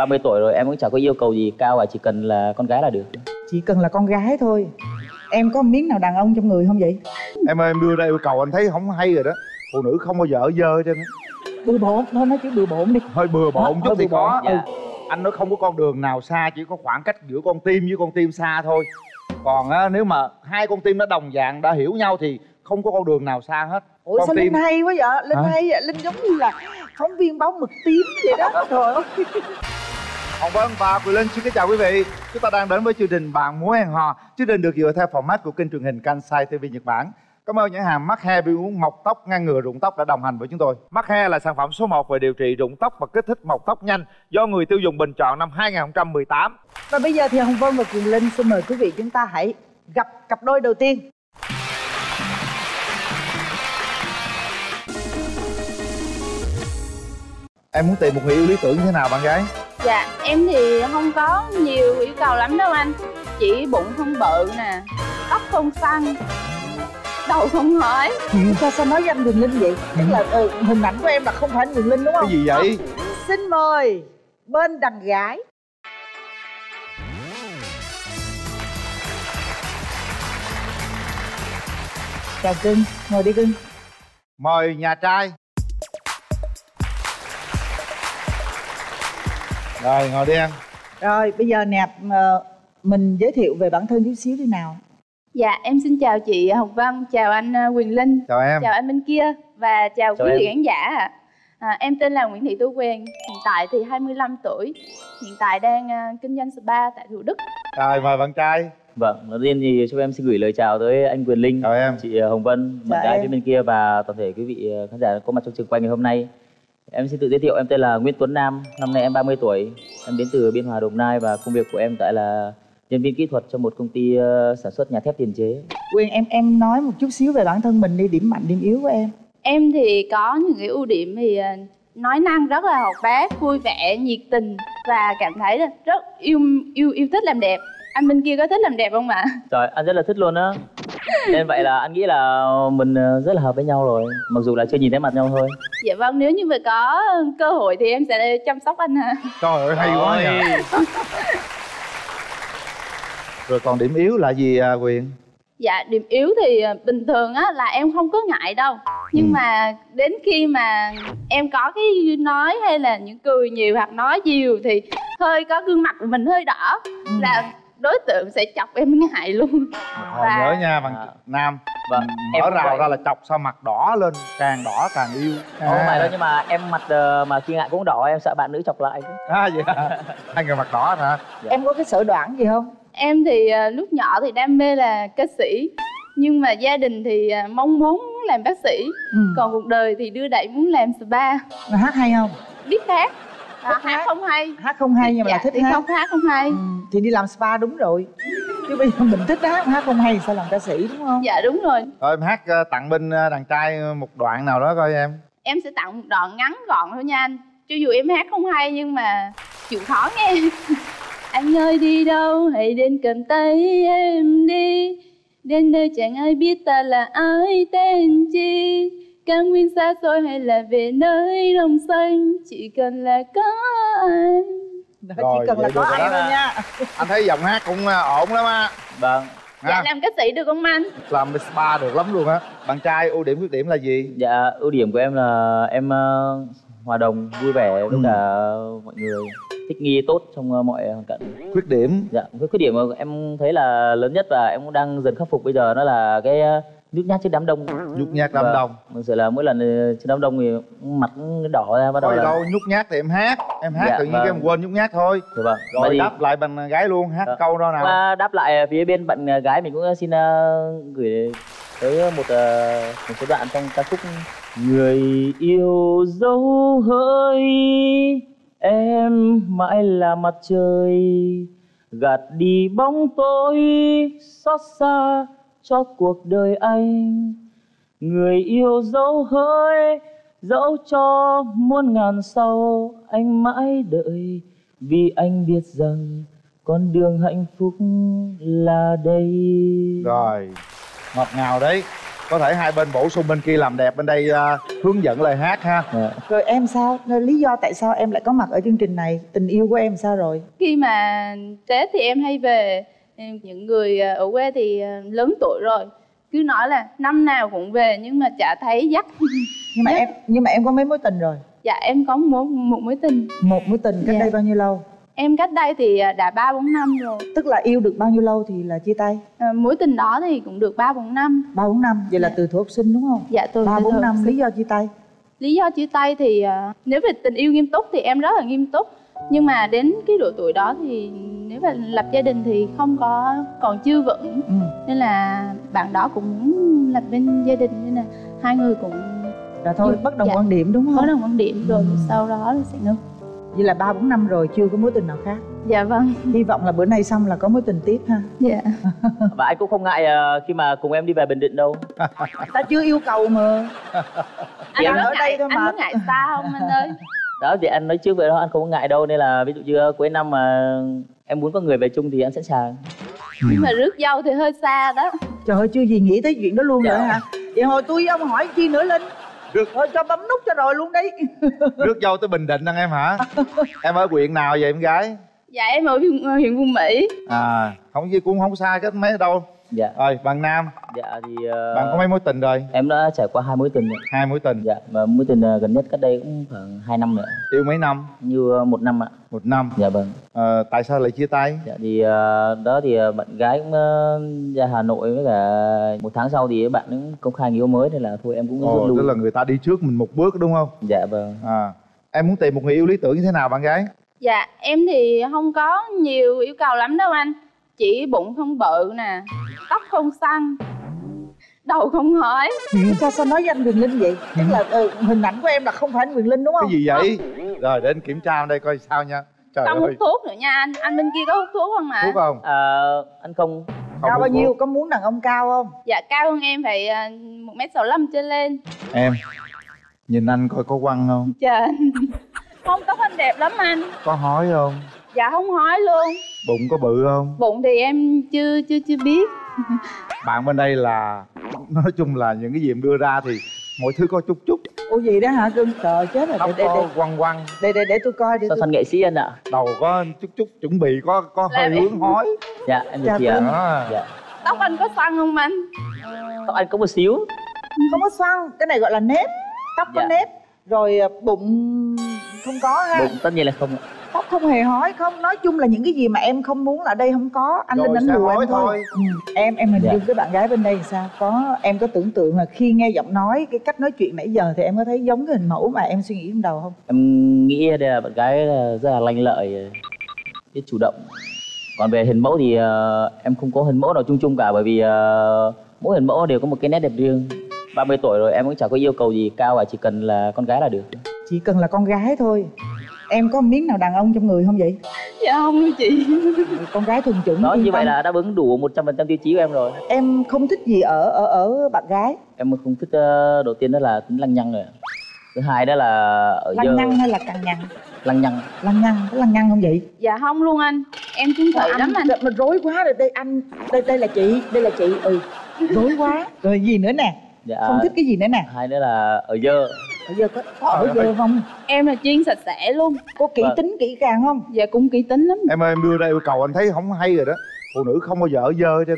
30 tuổi rồi em cũng chẳng có yêu cầu gì cao và chỉ cần là con gái là được. Chỉ cần là con gái thôi. Em có miếng nào đàn ông trong người không vậy? Em ơi em đưa ra yêu cầu anh thấy không hay rồi đó. Phụ nữ không bao giờ ở dơ trên bừa bộn thôi nói chữ bừa bộn đi. Hơi bừa bộn chút thì bộn, có. dạ. ừ. anh nói không có con đường nào xa chỉ có khoảng cách giữa con tim với con tim xa thôi. Còn á, nếu mà hai con tim nó đồng dạng đã hiểu nhau thì không có con đường nào xa hết. Ủa con sao tim linh hay quá vậy? Linh Hả? hay vậy? Linh giống như là phóng viên báo mực tím vậy đó. Trời ơi Hồng Vân và Quỳ Linh xin kính chào quý vị. Chúng ta đang đến với chương trình Bạn Muốn Hẹn Hò. Chương trình được dựa theo format của kênh truyền hình Kansai TV Nhật Bản. Cảm ơn những hàng mắc he vi uống mọc tóc ngăn ngừa rụng tóc đã đồng hành với chúng tôi. Mắc he là sản phẩm số 1 về điều trị rụng tóc và kích thích mọc tóc nhanh Do người tiêu dùng bình chọn năm 2018 và bây giờ thì hồng vân và quyền linh xin mời quý vị chúng ta hãy gặp cặp đôi đầu tiên. Em muốn tìm một người yêu lý tưởng như thế nào bạn gái? Dạ, em thì không có nhiều yêu cầu lắm đâu anh. Chỉ bụng không bự nè, tóc không xăn, đầu không hỏi. Sao sao nói với anh quyền linh vậy. Tức là ừ, hình ảnh của em là không phải anh quyền linh đúng không? Cái gì vậy? xin mời bên đàn gái. Chào cưng ngồi đi cưng. Mời nhà trai Rồi ngồi đi em. Rồi bây giờ nè ờ, mình giới thiệu về bản thân chút xíu đi nào. Dạ, em xin chào chị Hồng Vân, chào anh ờ, Quyền Linh. Chào em. Chào anh bên kia và chào, Chào quý vị khán giả ạ. à, Em tên là Nguyễn Thị Tu Quyền, hiện tại thì 25 tuổi Hiện tại đang ờ, kinh doanh spa tại Thủ Đức. Rồi mời bạn trai. Vâng đầu tiên thì cho em xin gửi lời chào tới anh Quyền Linh Chào em. chị Hồng Vân bạn gái bên kia và toàn thể quý vị khán giả có mặt trong trường quay ngày hôm nay em xin tự giới thiệu em tên là Nguyễn Tuấn Nam năm nay em 30 tuổi. Em đến từ Biên Hòa Đồng Nai và công việc của em tại là nhân viên kỹ thuật cho một công ty ờ, sản xuất nhà thép tiền chế. Quyền em em nói một chút xíu về bản thân mình đi điểm mạnh điểm yếu của em. Em thì có những cái ưu điểm thì ờ, nói năng rất là hoạt bát, vui vẻ, nhiệt tình Và cảm thấy là rất yêu yêu yêu thích làm đẹp. Anh bên kia có thích làm đẹp không ạ? Trời, anh rất là thích luôn á Nên vậy là anh nghĩ là mình ờ, rất là hợp với nhau rồi Mặc dù là chưa nhìn thấy mặt nhau thôi. Dạ vâng, nếu như mà có cơ hội thì em sẽ chăm sóc anh ạ. Trời ơi hay quá nhỉ Rồi còn điểm yếu là gì à, Quyền? Dạ điểm yếu thì ờ, bình thường á là em không có ngại đâu. Nhưng Ừ. mà đến khi mà em có cái nói hay là những cười nhiều hoặc nói nhiều Thì hơi có gương mặt của mình hơi đỏ. Là đối tượng sẽ chọc em ngại luôn. Hồi Và- nhớ nha bạn À. Nam. Vâng, em Mở rào vậy. ra là chọc sao mặt đỏ lên Càng đỏ càng yêu. Không phải đâu nhưng mà em mặt ờ, mà khi ngại cũng đỏ em sợ bạn nữ chọc lại. À vậy hả? Hai người mặt đỏ hả? em có cái sở đoản gì không? Em thì ờ, lúc nhỏ thì đam mê là ca sĩ. Nhưng mà gia đình thì ờ, mong muốn làm bác sĩ. Ừ. Còn cuộc đời thì đưa đẩy muốn làm spa. Hát hay không? Biết hát à, hát. Hát. không hay. Hát không hay nhưng mà dạ, là thích hát. không hát không hay. Ừ. thì đi làm spa đúng rồi. Chứ bây giờ mình thích hát hát không hay thì sao làm ca sĩ đúng không? Dạ đúng rồi. Rồi em hát ờ, tặng bên ờ, đàn trai một đoạn nào đó coi em. Em sẽ tặng một đoạn ngắn gọn thôi nha anh. Cho dù em hát không hay nhưng mà chịu khó nghe. Anh ơi đi đâu? Hãy đến cầm tay em đi. Đến nơi chẳng ai biết ta là ai tên chi Cao nguyên xa xôi hay là về nơi đồng xanh? Chỉ cần là có anh. Đó, Rồi, chỉ cần là có đó. thôi nha. Anh thấy giọng hát cũng ờ, ổn lắm á. Vâng, Dạ làm ca sĩ được không anh? Làm spa được lắm luôn á. Bạn trai ưu điểm khuyết điểm là gì? dạ ưu điểm của em là em ờ, hòa đồng, vui vẻ với Ừ. cả mọi người. Thích nghi tốt trong ờ, mọi hoàn cảnh. Khuyết điểm. Dạ, cái khuyết điểm mà em thấy là lớn nhất và em cũng đang dần khắc phục bây giờ đó là cái ờ, nhút nhát trước đám đông Nhút nhát đám Vâng. đông Thực sự là mỗi lần ờ, trên đám đông thì mặt đỏ ra bắt đầu là đâu nhút nhát thì em hát Em hát Dạ, tự nhiên vâng. cái em quên nhút nhát thôi Dạ vâng. Rồi thì- đáp lại bằng gái luôn Hát Dạ. câu đó nào Và đáp lại phía bên bạn ờ, gái mình cũng xin ờ, gửi tới một ờ, một số đoạn trong ca khúc Người yêu dấu hỡi em mãi là mặt trời gạt đi bóng tối xót xa cho cuộc đời anh. Người yêu dấu hỡi dẫu cho muôn ngàn sau anh mãi đợi vì anh biết rằng con đường hạnh phúc là đây. Rồi Ngọt ngào đấy. Có thể hai bên bổ sung bên kia làm đẹp bên đây à, hướng dẫn lời hát ha. Dạ. rồi em sao? Rồi lý do tại sao em lại có mặt ở chương trình này? Tình yêu của em sao rồi? Khi mà tết thì em hay về những người ờ, ở quê thì ờ, lớn tuổi rồi. Cứ nói là năm nào cũng về nhưng mà chả thấy dắt. Nhưng mà em nhưng mà em có mấy mối tình rồi? Dạ em có một một mối tình. Một mối tình cách Dạ. đây bao nhiêu lâu? Em cách đây thì ờ, đã ba bốn năm rồi. Tức là yêu được bao nhiêu lâu thì là chia tay? Ờ, mối tình đó thì cũng được ba bốn năm. Ba bốn năm. Vậy là Dạ. từ thuở học sinh đúng không? Dạ tôi ba bốn năm lý do chia tay? Lý do chia tay thì nếu về tình yêu nghiêm túc thì em rất là nghiêm túc nhưng mà đến cái độ tuổi đó thì nếu mà lập gia đình thì không có còn chưa vững. Ừ. nên là bạn đó cũng muốn lập bên gia đình nên là hai người cũng rồi thôi Dạ. bất đồng Dạ. quan điểm đúng không? Đồng quan điểm rồi Ừ. sau đó là sẽ ngưng. Vậy là ba bốn năm rồi chưa có mối tình nào khác? Dạ vâng. Hy vọng là bữa nay xong là có mối tình tiếp ha. Dạ. Và anh cũng không ngại ờ, khi mà cùng em đi về bình định đâu. Ta chưa yêu cầu mà. Anh Dạ, có ở đây ngại anh có ngại xa không anh ơi đó thì anh nói trước vậy đó anh không có ngại đâu nên là ví dụ như cuối năm mà em muốn có người về chung thì anh sẵn sàng. Nhưng mà rước dâu thì hơi xa đó. Trời ơi chưa gì nghĩ tới chuyện đó luôn Dạ. rồi hả? Vậy hồi tôi với ông hỏi chi nữa linh? Được. thôi cho bấm nút cho rồi luôn đi. Rước dâu tới bình định anh em hả? Em ở huyện nào vậy em gái? Dạ em ở huyện, huyện Phú Mỹ. À không gì cũng không xa cách mấy đâu dạ. Rồi bạn nam. Dạ thì ờ, bạn có mấy mối tình rồi? em đã trải qua hai mối tình rồi. hai mối tình. Dạ và mối tình ờ, gần nhất cách đây cũng khoảng 2 năm nữa yêu mấy năm? Như ờ, một năm ạ. Một năm. Dạ vâng. Ờ, tại sao lại chia tay? Dạ thì ờ, đó thì ờ, bạn gái cũng ờ, ra Hà Nội với cả một tháng sau thì bạn cũng công khai người yêu mới nên là thôi em cũng rút ồ lui. tức là người ta đi trước mình một bước đúng không? Dạ vâng. À em muốn tìm một người yêu lý tưởng như thế nào bạn gái? Dạ em thì không có nhiều yêu cầu lắm đâu anh chỉ bụng không bự nè tóc không xăn đầu không hói sao sao nói với anh Quyền Linh vậy? Tức là ừ, hình ảnh của em là không phải anh Quyền Linh đúng không? Cái gì vậy? Rồi để anh kiểm tra đây coi sao nha. Trời không hút thuốc nữa nha anh anh bên kia có hút thuốc không ạ thuốc không? Ờ, anh không. Không cao bao nhiêu? có muốn đàn ông cao không? Dạ cao hơn em phải à, một mét sáu trở lên. Em nhìn anh coi có quăng không? Trời không tóc anh đẹp lắm anh. Có hói không dạ không hói luôn. Bụng có bự không? Bụng thì em chưa chưa chưa biết. Bạn bên đây là nói chung là những cái gì em đưa ra thì mọi thứ có chút chút. Ủa gì đó hả? Cưng trời chết rồi. Tóc để để có để. quăng quăng. Để để, để tôi coi để sao tôi... thân nghệ sĩ anh ạ? Đầu có chút chút chuẩn bị có có hơi em- hướng hói. Dạ em Dạ được chị ạ. vâng. đó. Dạ. Tóc anh có xoăn không anh? Tóc anh có một xíu. Không có xoăn cái này gọi là nếp. Tóc có Dạ. nếp rồi à, bụng không có ha. Bụng tất nhiên là không ạ tóc không hề hói không nói chung là những cái gì mà em không muốn là đây không có. Anh Rồi linh đánh lùa em thôi, thôi. Ừ. em em hình Dạ. dung cái bạn gái bên đây thì sao? Có em có tưởng tượng là khi nghe giọng nói cái cách nói chuyện nãy giờ thì em có thấy giống cái hình mẫu mà em suy nghĩ trong đầu không? Em nghĩ đây là bạn gái là rất là lanh lợi biết chủ động. Còn về hình mẫu thì ờ, em không có hình mẫu nào chung chung cả bởi vì ờ, mỗi hình mẫu đều có một cái nét đẹp riêng. 30 tuổi rồi em cũng chẳng có yêu cầu gì cao và chỉ cần là con gái là được. Chỉ cần là con gái thôi em có miếng nào đàn ông trong người không vậy? Dạ không đâu chị. Con gái thuần chủng đó như vậy là đáp ứng đủ 100% tiêu chí của em rồi. Em không thích gì ở ở ở bạn gái. Em không thích ờ, đầu tiên đó là tính lăng nhăng rồi. Thứ hai đó là ở lăng nhăng hay là cằn nhằn lăng nhăng. Lăng nhăng có lăng nhăng không vậy? Dạ không luôn anh. Em chứng Trời, thử lắm anh mình rối quá rồi đây anh đây đây là chị đây là chị. Ừ rối quá. Rồi gì nữa nè? Dạ, không thích cái gì nữa nè? Hai nữa là ở giờ bây giờ có, có ở giờ không? Em là chuyên sạch sẽ luôn. Có kỹ Vâng. tính kỹ càng không? Dạ cũng kỹ tính lắm. Em ơi em đưa ra yêu cầu anh thấy không hay rồi đó. Phụ nữ không bao giờ ở dơ trên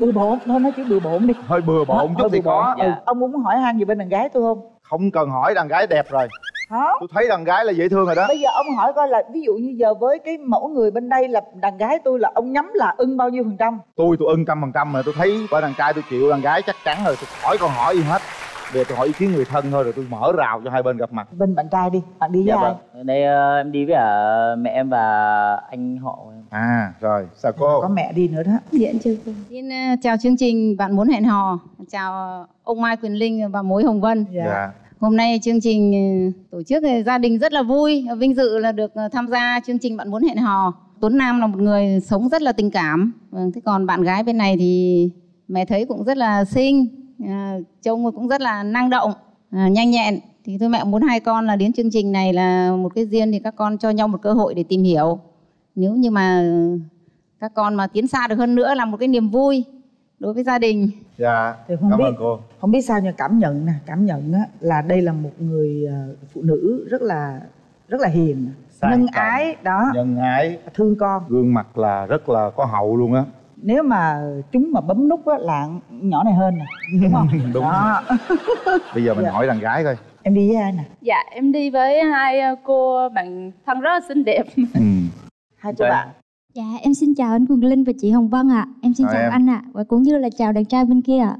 bừa bộn thôi nói chữ bừa bộn đi. Hơi bừa bộn chút thì có. Dạ. ừ. ông muốn hỏi han gì bên đàn gái tôi không? Không cần hỏi đàn gái đẹp rồi. Hả? Tôi thấy đàn gái là dễ thương rồi đó. Bây giờ ông hỏi coi là ví dụ như giờ với cái mẫu người bên đây là đàn gái tôi là ông nhắm là ưng bao nhiêu phần trăm? Tôi tôi ưng trăm phần trăm mà tôi thấy bởi đàn trai tôi chịu đàn gái chắc chắn rồi. Tôi hỏi còn hỏi gì hết bây giờ tôi hỏi ý kiến người thân thôi rồi tôi mở rào cho hai bên gặp mặt. Bên bạn trai đi bạn đi với dạ ai? vâng. Đây ờ, em đi với cả mẹ em và anh họ. À rồi sao cô? Có mẹ đi nữa đó. Dạ chưa Xin ờ, chào chương trình Bạn muốn hẹn hò. Chào ông Mai Quyền Linh và mối Hồng Vân. dạ. Hôm nay chương trình ờ, tổ chức thì gia đình rất là vui, vinh dự là được tham gia chương trình Bạn muốn hẹn hò. Tuấn Nam là một người sống rất là tình cảm. Vâng, thế còn bạn gái bên này thì mẹ thấy cũng rất là xinh, à, trông cũng rất là năng động, à, nhanh nhẹn. Thì tôi mẹ muốn hai con là đến chương trình này là một cái duyên thì các con cho nhau một cơ hội để tìm hiểu. Nếu như mà các con mà tiến xa được hơn nữa là một cái niềm vui đối với gia đình dạ thì không cảm biết ơn cô không biết sao nhưng cảm nhận nè cảm nhận á, là đây là một người ờ, phụ nữ rất là rất là hiền Sang nhân trọng. ái đó nhân ái thương con gương mặt là rất là có hậu luôn á nếu mà chúng mà bấm nút á là nhỏ này hơn nè đúng không Đúng. đó bây giờ mình Dạ. hỏi đàn gái coi em đi với ai nè dạ em đi với hai ờ, cô bạn thân rất là xinh đẹp ừ. hai cô Dạ. bạn Dạ, em xin chào anh Quỳnh Linh và chị Hồng Vân ạ. Em xin Chào chào em. anh ạ và cũng như là chào đàn trai bên kia ạ.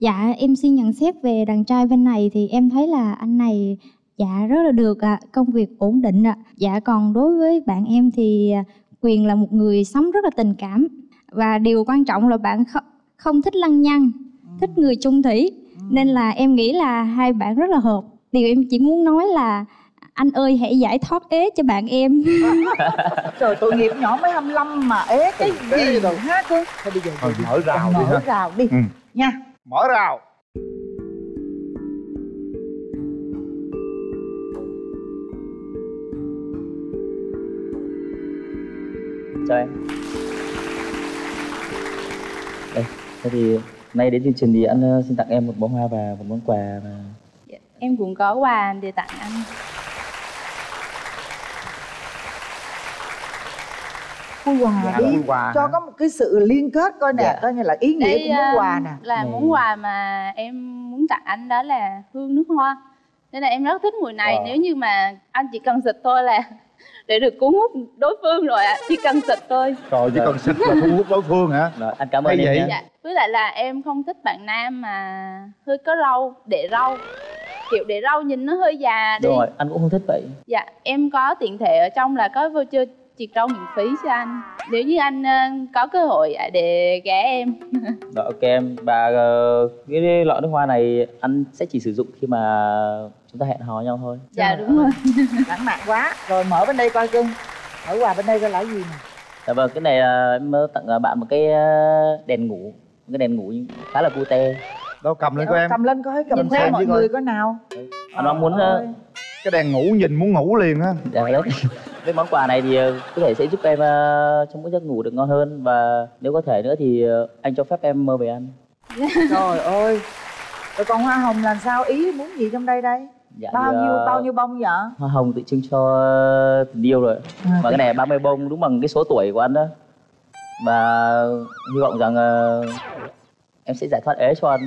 Dạ, em xin nhận xét về đàn trai bên này thì em thấy là anh này dạ rất là được ạ, công việc ổn định ạ. Dạ còn đối với bạn em thì à, Quyền là một người sống rất là tình cảm và điều quan trọng là bạn không, không thích lăng nhăng, thích người chung thủy. Nên là em nghĩ là hai bạn rất là hợp. Điều em chỉ muốn nói là anh ơi hãy giải thoát ế cho bạn em. trời tội nghiệp nhỏ mới 25 mà ế cái Ế gì đâu. ha cưng thôi bây giờ Thôi mở rào đi mở rào đi Ừ. nha mở rào chào em đây thế thì nay đến chương trình thì anh ờ, xin tặng em một bó hoa và một món quà và Dạ, em cũng có quà để tặng anh mua quà Dạ, đi quà cho hả? có một cái sự liên kết coi nè Dạ. coi như là ý nghĩa của món ờ, quà nè là Này. món quà mà em muốn tặng anh đó là hương nước hoa nên là em rất thích mùi này Wow. nếu như mà anh chỉ cần xịt thôi là để được cuốn hút đối phương rồi ạ chỉ cần xịt thôi trời chỉ cần xịt là thu hút đối phương hả? Rồi, anh cảm Hay ơn em vậy? dạ với lại là em không thích bạn nam mà hơi có râu để râu. Kiểu để râu nhìn nó hơi già đi. Rồi anh cũng không thích vậy. Dạ em có tiện thể ở trong là có voucher triệt râu miễn phí cho anh. Nếu như anh ờ, có cơ hội ạ, để ghé em. Rồi ok em. Và ờ, cái lọ nước hoa này anh sẽ chỉ sử dụng khi mà chúng ta hẹn hò nhau thôi. Dạ Trời đúng rồi. lãng mạn quá. Rồi mở bên đây coi cưng mở quà bên đây coi là cái gì nè. Dạ vâng cái này là em tặng ờ, bạn một cái ờ, đèn ngủ. Một cái đèn ngủ khá là cute đâu cầm lên coi em. cầm lên coi cầm theo xem mọi người coi nào? Anh mong muốn Ôi. cái đèn ngủ nhìn muốn ngủ liền á. Dạ đấy cái món quà này thì có thể sẽ giúp em trong mỗi giấc ngủ được ngon hơn. Và nếu có thể nữa thì anh cho phép em mơ về anh trời ơi. Rồi còn hoa hồng làm sao? Ý muốn gì trong đây đây dạ, bao nhiêu ờ, bao nhiêu bông vậy? hoa hồng tự trưng cho tình yêu rồi. À, và cái này 30 bông đúng bằng cái số tuổi của anh đó. Và hy vọng rằng ờ, em sẽ giải thoát ế cho anh.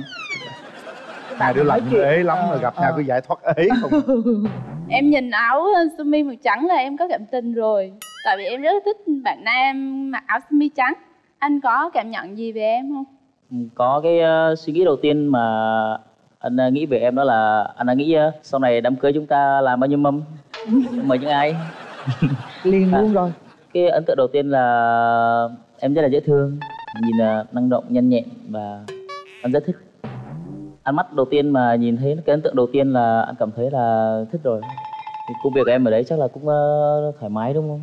Hai đứa lạnh ế lắm rồi gặp ờ. nhau cứ giải thoát ế không. Em nhìn áo sơ mi màu trắng là em có cảm tình rồi. Tại vì em rất thích bạn nam mặc áo sơ mi trắng. Anh có cảm nhận gì về em không? Có cái ờ, suy nghĩ đầu tiên mà anh ờ, nghĩ về em đó là anh đã nghĩ ờ, sau này đám cưới chúng ta làm bao nhiêu mâm? Mời những ai? Liền À. luôn rồi. cái ấn tượng đầu tiên là em rất là dễ thương nhìn là năng động nhanh nhẹn và anh rất thích. Ánh mắt đầu tiên mà nhìn thấy cái ấn tượng đầu tiên là anh cảm thấy là thích rồi. Thì công việc của em ở đấy chắc là cũng ờ, thoải mái đúng không?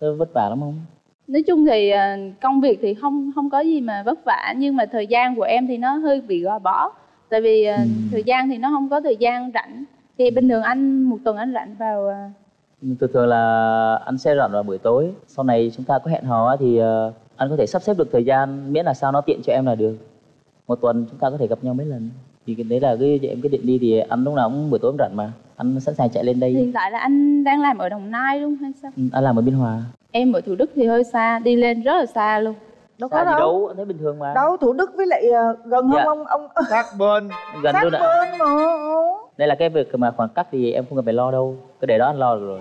Có vất vả lắm không? Nói chung thì công việc thì không không có gì mà vất vả nhưng mà thời gian của em thì nó hơi bị gò bó tại vì ờ, Ừ. thời gian thì nó không có thời gian rảnh. Thì bình thường anh một tuần anh rảnh vào ờ, thường thường là anh sẽ rảnh vào buổi tối. Sau này chúng ta có hẹn hò thì ờ, anh có thể sắp xếp được thời gian miễn là sao nó tiện cho em là được. Một tuần chúng ta có thể gặp nhau mấy lần. Thì cái đấy là cái em quyết định đi thì anh lúc nào cũng buổi tối em rảnh mà. Anh sẵn sàng chạy lên đây. Hiện tại là anh đang làm ở đồng nai luôn hay sao? Ừ, anh làm ở biên hòa. Em ở thủ đức thì hơi xa đi lên rất là xa luôn đâu có đâu đâu. anh thấy bình thường mà. Đâu thủ đức với lại ờ, gần Dạ. không ông ông sát bên. Gần sát luôn ạ. bên mà. Đây là cái việc mà khoảng cách thì em không cần phải lo đâu. Cứ để đó anh lo được rồi.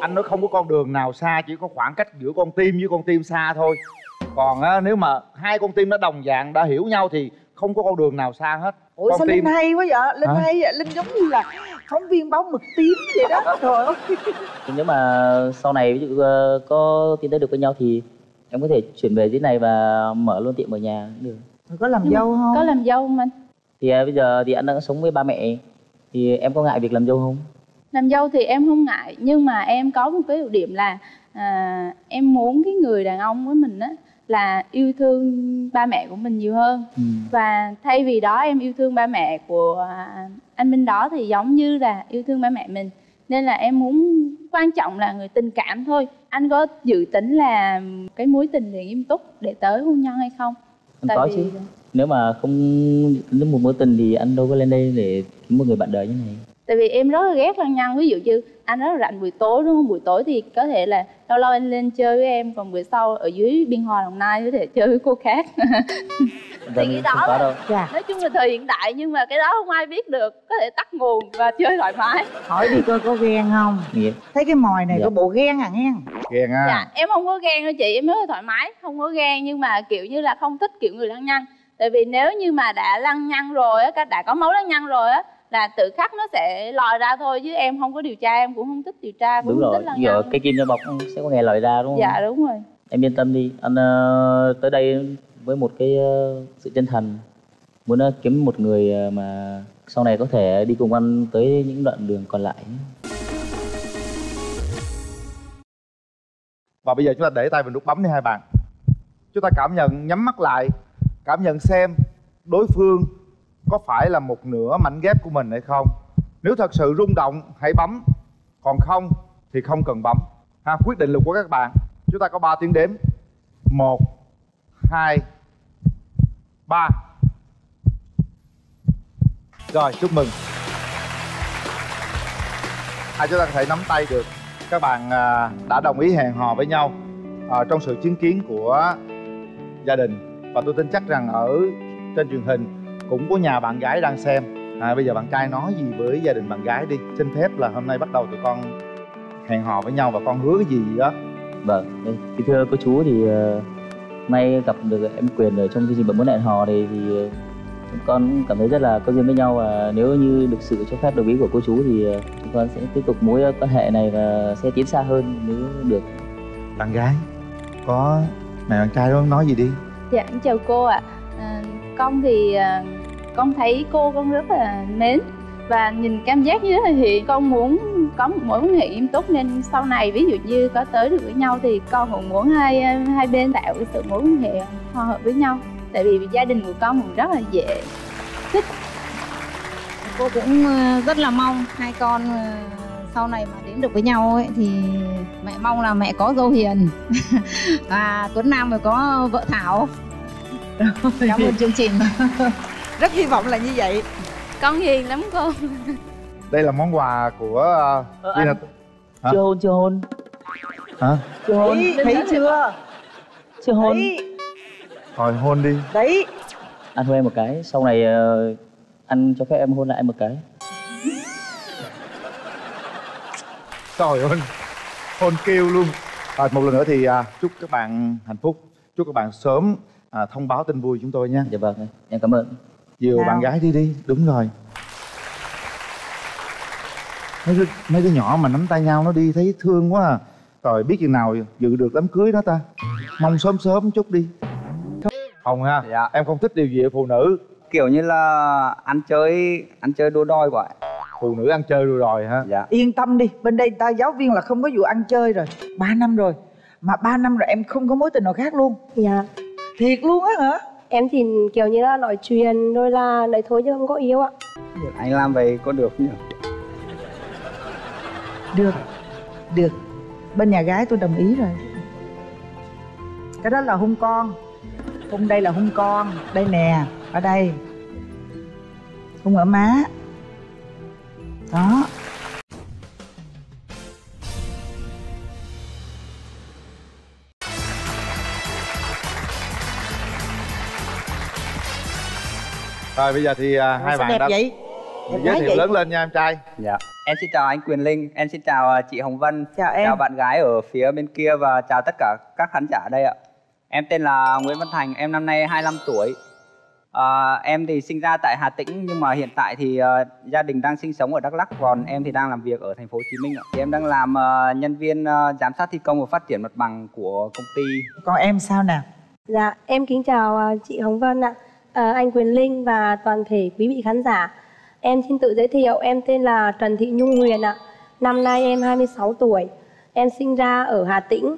Anh nói không có con đường nào xa chỉ có khoảng cách giữa con tim với con tim xa thôi. Còn á, nếu mà hai con tim nó đồng dạng đã hiểu nhau thì không có con đường nào xa hết. Ủa con sao tim linh hay quá vậy? Linh Hả? hay vậy? Linh giống như là phóng viên báo mực tím vậy đó. Trời ơi. Nếu mà sau này ví dụ ờ, có tiến tới được với nhau thì em có thể chuyển về dưới này và mở luôn tiệm ở nhà cũng được có làm Nhưng dâu không? có làm dâu không anh? Thì à, bây giờ thì anh đang sống với ba mẹ. Thì em có ngại việc làm dâu không? Làm dâu thì em không ngại nhưng mà em có một cái ưu điểm là à, em muốn cái người đàn ông với mình á là yêu thương ba mẹ của mình nhiều hơn. Ừ. và thay vì đó em yêu thương ba mẹ của à, anh Minh đó thì giống như là yêu thương ba mẹ mình nên là em muốn quan trọng là người tình cảm thôi. Anh có dự tính là cái mối tình thì nghiêm túc để tới hôn nhân hay không? Anh Tại có vì- chứ. Nếu mà không nếu một mối tình thì anh đâu có lên đây để kiếm một người bạn đời như này. Tại vì em rất là ghét lăng nhăng. Ví dụ như anh rất là rảnh buổi tối đúng không? Buổi tối thì có thể là lâu lâu anh lên chơi với em. Còn bữa sau ở dưới biên hòa đồng nai có thể chơi với cô khác Vâng, cái đó không có là- dạ. Nói chung là thời hiện đại nhưng mà cái đó không ai biết được có thể tắt nguồn và chơi thoải mái. Hỏi đi coi có ghen không? Nghĩa. thấy cái mồi này Dạ. có bộ ghen à nghe ghen ha dạ em không có ghen đâu chị em rất là thoải mái không có ghen nhưng mà kiểu như là không thích kiểu người lăng nhăng. Tại vì nếu như mà đã lăng nhăng rồi á đã có máu lăng nhăng rồi á là tự khắc nó sẽ lòi ra thôi chứ em không có điều tra em cũng không thích điều tra cũng đúng không rồi thích giờ cái kim cho bọc sẽ có nghe lời ra đúng không? dạ đúng rồi. Em yên tâm đi. Anh ờ, tới đây với một cái ờ, sự chân thành. Muốn ờ, kiếm một người ờ, mà sau này có thể đi cùng anh tới những đoạn đường còn lại và bây giờ chúng ta để tay vào nút bấm đi hai bạn. Chúng ta cảm nhận, nhắm mắt lại, cảm nhận xem đối phương có phải là một nửa mảnh ghép của mình hay không. Nếu thật sự rung động, hãy bấm. Còn không thì không cần bấm. Ha, quyết định luôn của các bạn. Chúng ta có 3 tiếng đếm. Một, hai ba. Rồi chúc mừng. Hai chúng ta có thể nắm tay được. Các bạn à, đã đồng ý hẹn hò với nhau à, trong sự chứng kiến của gia đình. Và tôi tin chắc rằng ở trên truyền hình cũng có nhà bạn gái đang xem. À, bây giờ bạn trai nói gì với gia đình bạn gái đi. Xin phép là hôm nay bắt đầu tụi con hẹn hò với nhau và con hứa cái gì đó vâng kính thưa cô chú thì ờ, nay gặp được em quyền ở trong chương trình bận muốn hẹn hò này thì ờ, chúng con cảm thấy rất là có duyên với nhau. Và nếu như được sự cho phép đồng ý của cô chú thì ờ, chúng con sẽ tiếp tục mối quan hệ này và sẽ tiến xa hơn nếu được. Bạn gái có mẹ bạn trai đó nói gì đi. Dạ, em chào cô ạ. À, con thì à, con thấy cô con rất là mến và nhìn cảm giác như rất là hiền. Con muốn có một mối quan hệ nghiêm túc. Nên sau này ví dụ như có tới được với nhau thì con cũng muốn hai hai bên tạo cái sự mối quan hệ hòa hợp với nhau. Tại vì gia đình của con cũng rất là dễ cô cũng ờ, rất là mong hai con ờ, sau này mà đến được với nhau ấy thì mẹ mong là mẹ có dâu hiền. Và Tuấn Nam phải có vợ Thảo. Cảm ơn chương trình. Rất hy vọng là như vậy con hiền lắm cô. đây là món quà của Ờ, uh, Tina anh- Hả? chưa hôn chưa hôn. Hả? Chưa hôn. Thấy, thấy chưa? Chưa hôn. Thấy thôi hôn đi. Đấy. Anh hôn em một cái sau này ờ, anh cho phép em hôn lại em một cái. Trời ơi hôn kêu luôn. À, một lần nữa thì à, chúc các bạn hạnh phúc. Chúc các bạn sớm à, thông báo tin vui chúng tôi nha dạ vâng em cảm ơn Nào. bạn gái đi đi đúng rồi. Mấy đứa, mấy đứa nhỏ mà nắm tay nhau nó đi thấy thương quá à. Rồi biết chừng nào dự được đám cưới đó ta. Mong sớm sớm chút đi. Hồng ha Dạ. em không thích điều gì ở phụ nữ. Kiểu như là ăn chơi ăn chơi đua đòi quá. Phụ nữ ăn chơi rồi rồi ha dạ. Yên tâm đi bên đây ta giáo viên là không có vụ ăn chơi rồi. Ba năm rồi mà ba năm rồi em không có mối tình nào khác luôn. Dạ, thiệt luôn á hả em chỉ kiểu như là nói chuyện rồi là nói thôi chứ không có yêu ạ. anh làm vậy có được nhỉ? Được được. Bên nhà gái tôi đồng ý rồi. Cái đó là hôn con. Hôn đây là hôn con. Đây nè ở đây. Hôn ở má. Đó rồi bây giờ thì à, hai bạn đẹp đã vậy? đẹp giới thiệu vậy. lớn lên nha em trai. Dạ. Em xin chào anh Quyền Linh em xin chào à, chị Hồng Vân. Chào em. Chào bạn gái ở phía bên kia và chào tất cả các khán giả ở đây ạ. Em tên là Nguyễn Văn Thành em năm nay 25 tuổi. À, em thì sinh ra tại Hà Tĩnh nhưng mà hiện tại thì à, gia đình đang sinh sống ở Đắk Lắk còn em thì đang làm việc ở thành phố Hồ Chí Minh ạ. Thì em đang làm à, nhân viên à, giám sát thi công và phát triển mặt bằng của công ty. Còn em sao nè Dạ, em kính chào à, chị Hồng Vân ạ, anh Quyền Linh và toàn thể quý vị khán giả. Em xin tự giới thiệu, em tên là Trần Thị Nhung Huyền ạ. Năm nay em 26 tuổi. Em sinh ra ở Hà Tĩnh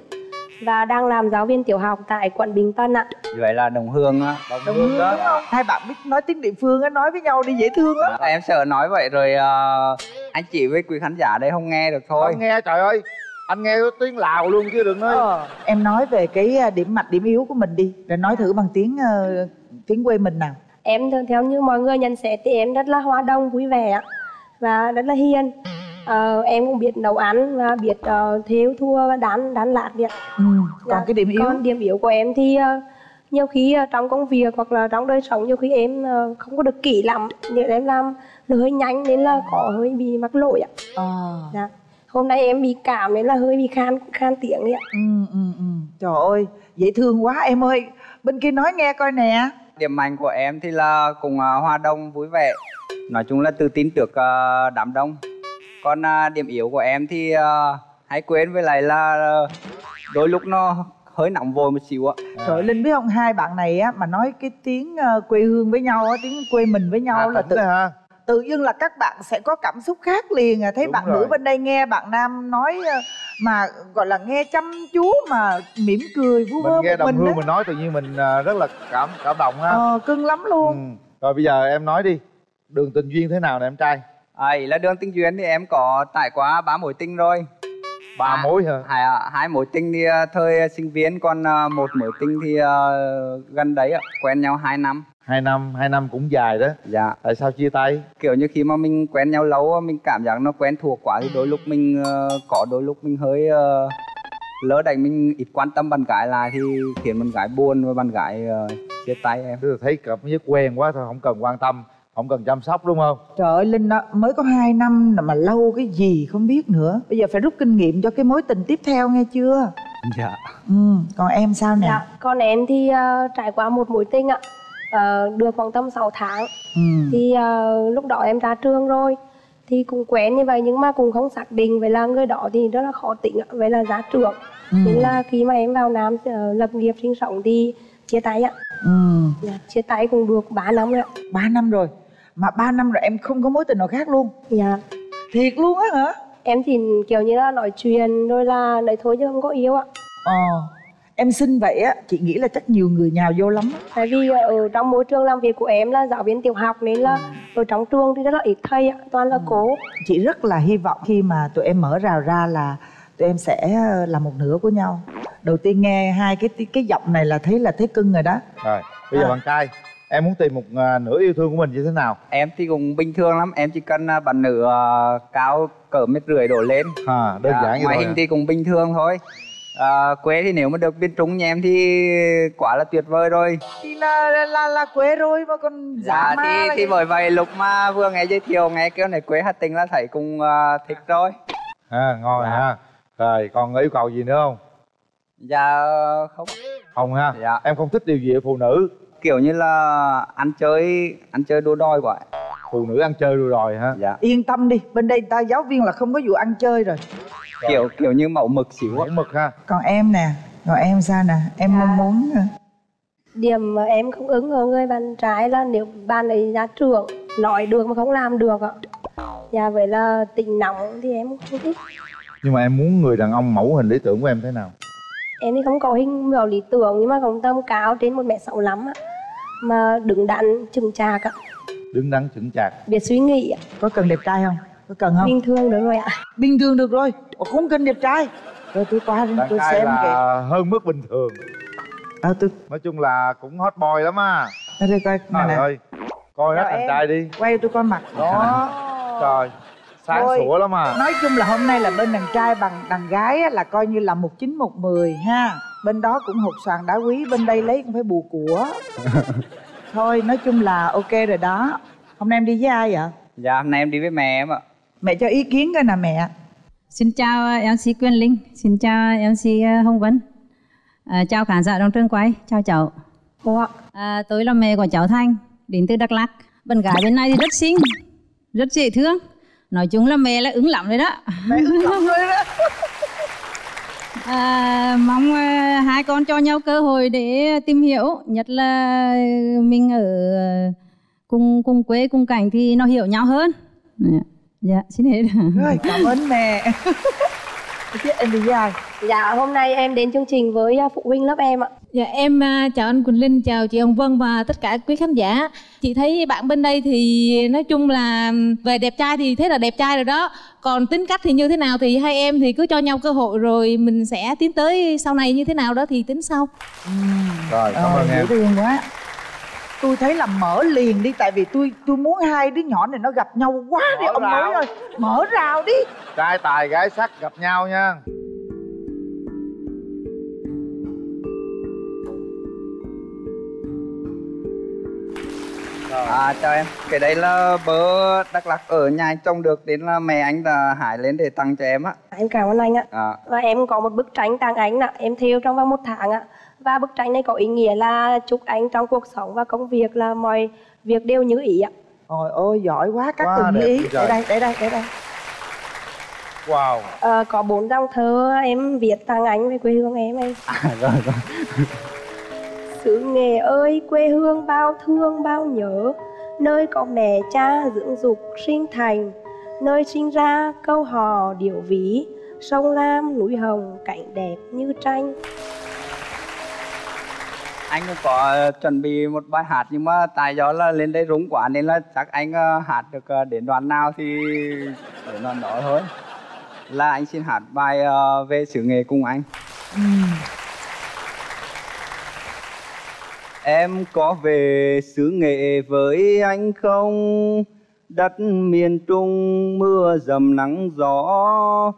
và đang làm giáo viên tiểu học tại quận Bình Tân ạ. vậy là đồng hương á đồng, đồng hương đúng không hai bạn biết nói tiếng địa phương á nói với nhau đi dễ thương lắm em sợ nói vậy rồi à, anh chị với quý khán giả đây không nghe được thôi không nghe trời ơi anh nghe có tiếng lào luôn chứ đừng nói ờ, em nói về cái à, điểm mạnh điểm yếu của mình đi rồi nói thử bằng tiếng uh, tiếng quê mình nào? Em theo- theo như mọi người nhận xét thì em rất là hoa đông vui vẻ và rất là hiền. Ờ, em cũng biết nấu ăn và biết uh, thêu thua và đán đán lạt đi ạ. Ừ. còn Dạ, cái điểm yếu? còn điểm yếu của em thì ờ, nhiều khi ờ, trong công việc hoặc là trong đời sống nhiều khi em ờ, không có được kỹ lắm. Nên em làm nó hơi nhanh nên là có hơi bị mắc lỗi ạ. Ờ. Dạ. hôm nay em bị cảm nên là hơi bị khan khan tiếng ạ. Ừ, ừ, ừ. trời ơi dễ thương quá em ơi. Bên kia nói nghe coi nè điểm mạnh của em thì là cùng à, hòa đồng vui vẻ. Nói chung là tự tin trước à, đám đông. Còn à, điểm yếu của em thì à, hay quên với lại là à, đôi lúc nó hơi nóng vội một xíu ạ. Trời linh biết không? Hai bạn này á mà nói cái tiếng quê hương với nhau á tiếng quê mình với nhau là Tỉnh tự ha tự dưng là các bạn sẽ có cảm xúc khác liền à. Thấy Đúng bạn rồi. nữ bên đây nghe bạn nam nói ờ, mà gọi là nghe chăm chú mà mỉm cười vu mình vơ nghe một đồng mình hương mình nói tự nhiên mình à, rất là cảm cảm động ha. Ờ cưng lắm luôn. Ừ. rồi bây giờ em nói đi đường tình duyên thế nào nè em trai? À, ý là đường tình duyên thì em có trải qua ba mối tình rồi. Ba À. mối hả? hai à, hai mối tình thì à, thời sinh viên còn một mối tình thì gần đấy ạ quen nhau 2 năm hai năm hai năm cũng dài đó. Dạ. Tại sao chia tay? Kiểu như khi mà mình quen nhau lâu mình cảm giác nó quen thuộc quá thì đôi lúc mình ờ, có đôi lúc mình hơi ờ, lỡ đánh mình ít quan tâm bạn gái lại thì khiến bạn gái buồn và bạn gái ờ, chia tay em. Tức là thấy cảm giác quen quá thôi không cần quan tâm không cần chăm sóc đúng không? Trời ơi linh đó, mới có 2 năm mà lâu cái gì không biết nữa. Bây giờ phải rút kinh nghiệm cho cái mối tình tiếp theo nghe chưa? Dạ. Ừ còn em sao nè? Dạ. còn em thì ờ, trải qua một mối tình ạ Ờ, được khoảng tầm 6 tháng. Ừ. Thì ờ, lúc đó em ra trường rồi thì cũng quen như vậy nhưng mà cũng không xác định. Vậy là người đó thì rất là khó tính vậy là giá trưởng ừ. Nên là khi mà em vào nam ờ, lập nghiệp sinh sống thì chia tay ạ. Ừ. Dạ, chia tay cũng được 3 năm rồi ạ. Ba năm rồi? Mà ba năm rồi em không có mối tình nào khác luôn? Dạ. Thiệt luôn á hả? Em thì kiểu như là nói chuyện rồi là đấy thôi chứ không có yêu ạ. Ờ em xinh vậy á chị nghĩ là chắc nhiều người nhào vô lắm tại vì ở trong môi trường làm việc của em là giáo viên tiểu học nên là ở trong trường thì rất là ít thầy ạ toàn là cố chị rất là hy vọng khi mà tụi em mở rào ra là tụi em sẽ là một nửa của nhau. Đầu tiên nghe hai cái cái giọng này là thấy là thấy cưng rồi đó. Rồi bây giờ À. bạn trai em muốn tìm một à, nửa yêu thương của mình như thế nào? Em thì cũng bình thường lắm em chỉ cần ờ, bạn nữ ờ, cao cỡ mét rưỡi đổ lên. À, đơn giản như ngoại thôi hình à. thì cũng bình thường thôi à, quê thì nếu mà được biên trung như em thì quá là tuyệt vời rồi. Thì là là là, là quê rồi mà còn giả dạ ma thì thì cái- bởi vậy lúc mà vừa nghe giới thiệu nghe kêu này quê Hà Tĩnh là thấy cũng ờ, thích rồi. Ha ngon rồi Dạ. ha. Rồi còn yêu cầu gì nữa không? Dạ không. Không ha? Dạ. em không thích điều gì ở phụ nữ. Kiểu như là ăn chơi ăn chơi đua đòi quá. Phụ nữ ăn chơi đua đòi ha dạ. Yên tâm đi bên đây ta giáo viên là không có vụ ăn chơi rồi kiểu kiểu như mẫu mực xíu mẫu mực ha. Còn em nè còn em sao nè em Dạ. mong muốn điểm mà em không ứng ở người bạn trai là nếu bạn ấy ra trường nói được mà không làm được ạ. Dạ vậy là tình nóng thì em không thích. Nhưng mà em muốn người đàn ông mẫu hình lý tưởng của em thế nào? Em thì không có hình mẫu lý tưởng nhưng mà cũng tầm cao trên một mẹ sáu lắm ạ. Mà đứng đắn chừng chạc ạ. Đứng đắn chững chạc. Biết suy nghĩ ạ. Có cần đẹp trai không có cần không? Bình thường được rồi ạ. Bình thường được rồi. Không cần đẹp trai. Rồi tôi qua đi đàn tôi xem là kìa. hơn mức bình thường. Ờ tôi nói chung là cũng hot boy lắm á đây đây coi này nè. ơi coi hết em. trai đi. Quay tôi coi mặt. Đó. Trời sáng Thôi. sủa lắm à. Nói chung là hôm nay là bên đàn trai bằng đàn gái á, là coi như là một chín một mười ha. Bên đó cũng hột xoàn đá quý bên đây lấy cũng phải bù của. Thôi nói chung là ok rồi đó. Hôm nay em đi với ai vậy? Dạ hôm nay em đi với mẹ em ạ mẹ cho ý kiến coi nè mẹ Xin chào uh, MC Quyên Linh, xin chào MC uh, Hồng Vân, À, chào khán giả trong trường quay, chào cháu. Ồ ạ À, tôi là mẹ của cháu Thanh, đến từ Đắk Lắk. Bạn gái bên này thì rất xinh, rất dễ thương. Nói chung là mẹ là ứng lắm rồi đó. mẹ ứng lắm rồi đó À, mong uh, hai con cho nhau cơ hội để tìm hiểu, nhất là mình ở cùng cùng quê cùng cảnh thì nó hiểu nhau hơn. Dạ, xin hết. rồi cảm ơn mẹ Thế em đi với ai Dạ hôm nay em đến chương trình với à, phụ huynh lớp em ạ Dạ em à, chào anh Quỳnh Linh, chào chị Hồng Vân và tất cả quý khán giả. Chị thấy bạn bên đây thì nói chung là về đẹp trai thì thế là đẹp trai rồi đó. Còn tính cách thì như thế nào thì hai em thì cứ cho nhau cơ hội rồi mình sẽ tiến tới sau này như thế nào đó thì tính sau. rồi cảm Ờ, ơn dễ em thương quá tôi thấy là mở liền đi tại vì tôi tôi muốn hai đứa nhỏ này nó gặp nhau quá đi Mở ông rào. mới ơi mở rào đi trai tài gái sắc gặp nhau nha À chào em, cái đấy là bơ Đắk Lắk ở nhà anh trông được đến là mẹ anh là hải lên để tặng cho em á. Em cảm ơn anh ạ. À, Và em có một bức tranh tặng anh ạ, em theo trong vòng một tháng ạ. Và bức tranh này có ý nghĩa là chúc anh trong cuộc sống và công việc là mọi việc đều như ý ạ. Ôi ôi giỏi quá các từng đẹp ý. để đây để đây để đây. Wow. Ờ, có bốn dòng thơ em viết tặng anh về quê hương em anh. à rồi rồi. Xứ nghề ơi quê hương bao thương bao nhớ. Nơi có mẹ cha dưỡng dục sinh thành. Nơi sinh ra câu hò điệu ví. Sông Lam núi Hồng cảnh đẹp như tranh Anh cũng có chuẩn bị một bài hát nhưng mà tại do là lên đây rúng quá nên là chắc anh ờ, hát được ờ, đến đoạn nào thì đến đoạn đó thôi. Là anh xin hát bài ờ, về xứ nghề cùng anh. Em có về xứ nghệ với anh không? Đất miền Trung mưa dầm nắng gió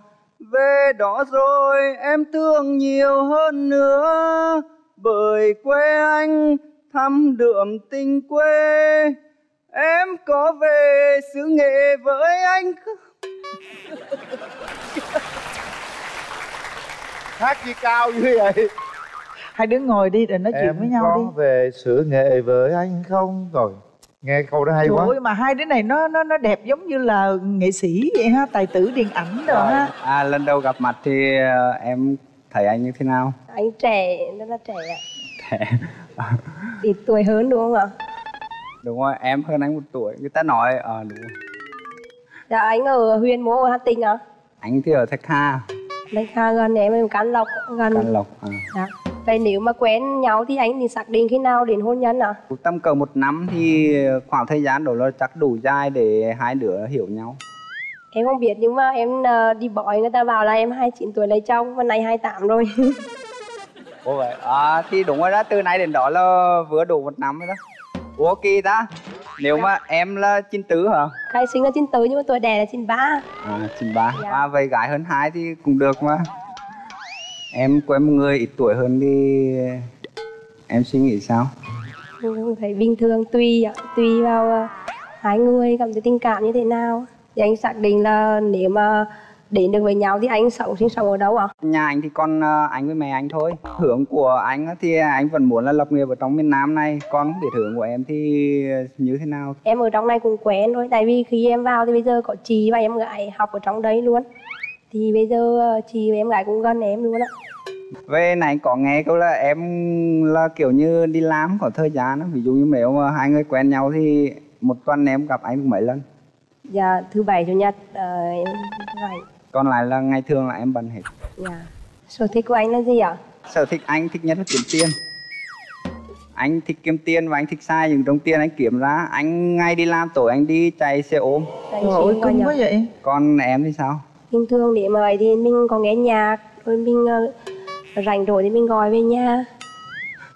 Về đó rồi em thương nhiều hơn nữa Bởi quê anh thăm đượm tình quê. Em có về xứ nghệ với anh không? hát gì cao dữ vậy? Hai đứa ngồi đi rồi nói chuyện em với nhau có đi. về sửa nghệ với anh không? Rồi nghe câu đó hay Trời quá. ơi mà hai đứa này nó nó nó đẹp giống như là nghệ sĩ vậy ha tài tử điện ảnh rồi ha. À lần đầu gặp mặt thì ờ, em thấy anh như thế nào? Anh trẻ, rất là trẻ ạ Thế. Ít tuổi hơn đúng không ạ? đúng rồi, em hơn anh một tuổi. Người ta nói, ờ đúng rồi. Dạ anh ở huyện Mô Hà Tĩnh ạ Anh thì ở Thạch Hà, Đây khá gần em em Can Lộc gần Can Lộc. À. Dạ. Vậy nếu mà quen nhau thì anh thì xác định khi nào đến hôn nhân ạ? Tầm cỡ một năm thì khoảng thời gian đó là chắc đủ dài để hai đứa hiểu nhau. Em không biết nhưng mà em ờ, đi bói người ta bảo là em 29 tuổi lấy chồng và nay 28 rồi. Ủa vậy? À, thì đúng rồi đó, từ nay đến đó là vừa đủ một năm rồi đó. Ủa kỳ ta? Nếu mà em là 94 hả? Khai sinh là 94 nhưng mà tuổi đẻ là 93. À, 93. Dạ. À, vậy gái hơn hai thì cũng được mà. Em quen một người ít tuổi hơn thì em suy nghĩ sao? Không thấy bình thường tùy tùy vào ờ, hai người cảm thấy tình cảm như thế nào. Thì anh xác định là nếu mà đến được với nhau thì anh sống sinh sống ở đâu ạ? Nhà anh thì còn ờ, anh với mẹ anh thôi. Hướng của anh thì anh vẫn muốn là lập nghiệp ở trong miền Nam này. Còn không biết hướng của em thì như thế nào? Em ở trong này cũng quen thôi, tại vì khi em vào thì bây giờ có chị và em gái học ở trong đấy luôn. Thì bây giờ ờ, chị và em gái cũng gần em luôn ạ. Về này có nghe câu là em là kiểu như đi làm có thời gian. Ví dụ như nếu mà hai người quen nhau thì một tuần em gặp anh mấy lần. Dạ, thứ bảy chủ nhật ờ, em rảnh. Còn lại là ngày thường là em bận hết. Dạ. Sở thích của anh là gì ạ? Sở thích anh thích nhất là kiếm tiền. Anh thích kiếm tiền và anh thích sai những đồng tiền anh kiếm ra. Anh ngày đi làm tối anh đi chạy xe ôm. Trời ơi cưng quá vậy Còn em thì sao? Bình thường mà vậy thì mình có nghe nhạc, rồi mình ờ, rảnh rỗi thì mình gọi về nhà.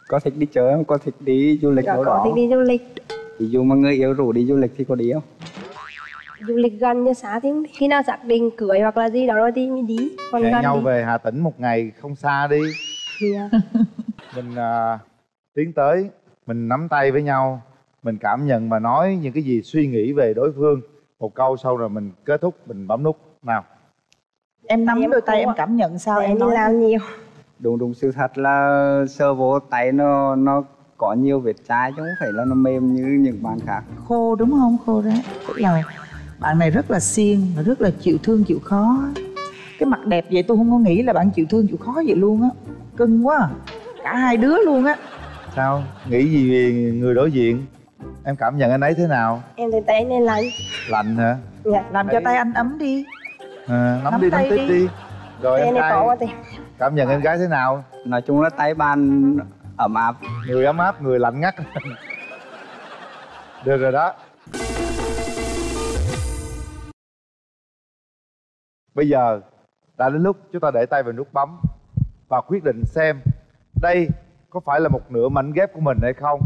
Có thích đi chơi không? Có thích đi du lịch Dạ, đâu có đó? thích đi du lịch. Ví dụ mà người yêu rủ đi du lịch thì có đi không? Du lịch gần như xã thì không đi. khi nào xác định cưới hoặc là gì đó rồi thì mình đi. Còn hẹn gần nhau đi. về Hà Tĩnh một ngày không xa đi Dạ. mình à, tiến tới mình nắm tay với nhau mình cảm nhận và nói những cái gì suy nghĩ về đối phương một câu sau rồi mình kết thúc mình bấm nút nào em nắm đôi tay em cảm nhận sao em nói làm nhiều. Đúng đúng sự thật là sơ vô tay nó nó có nhiều vết chai chứ không phải là nó mềm như những bạn khác. khô đúng không khô đấy là bạn này rất là siêng và rất là chịu thương chịu khó. Cái mặt đẹp vậy tôi không có nghĩ là bạn chịu thương chịu khó vậy luôn á. Cưng quá à. cả hai đứa luôn á. Sao? Nghĩ gì về người đối diện? Em cảm nhận anh ấy thế nào? Em thấy tay anh nên lạnh. lạnh hả? Dạ. làm cho tay anh ấm đi. À, nắm, Nắm đi nắm tay tiếp đi. đi. Rồi Tay em trai thì. cảm nhận em gái thế nào? Nói chung là tay bạn ấm áp. Người ấm áp người lạnh ngắt. Được rồi đó bây giờ đã đến lúc chúng ta để tay vào nút bấm và quyết định xem đây có phải là một nửa mảnh ghép của mình hay không.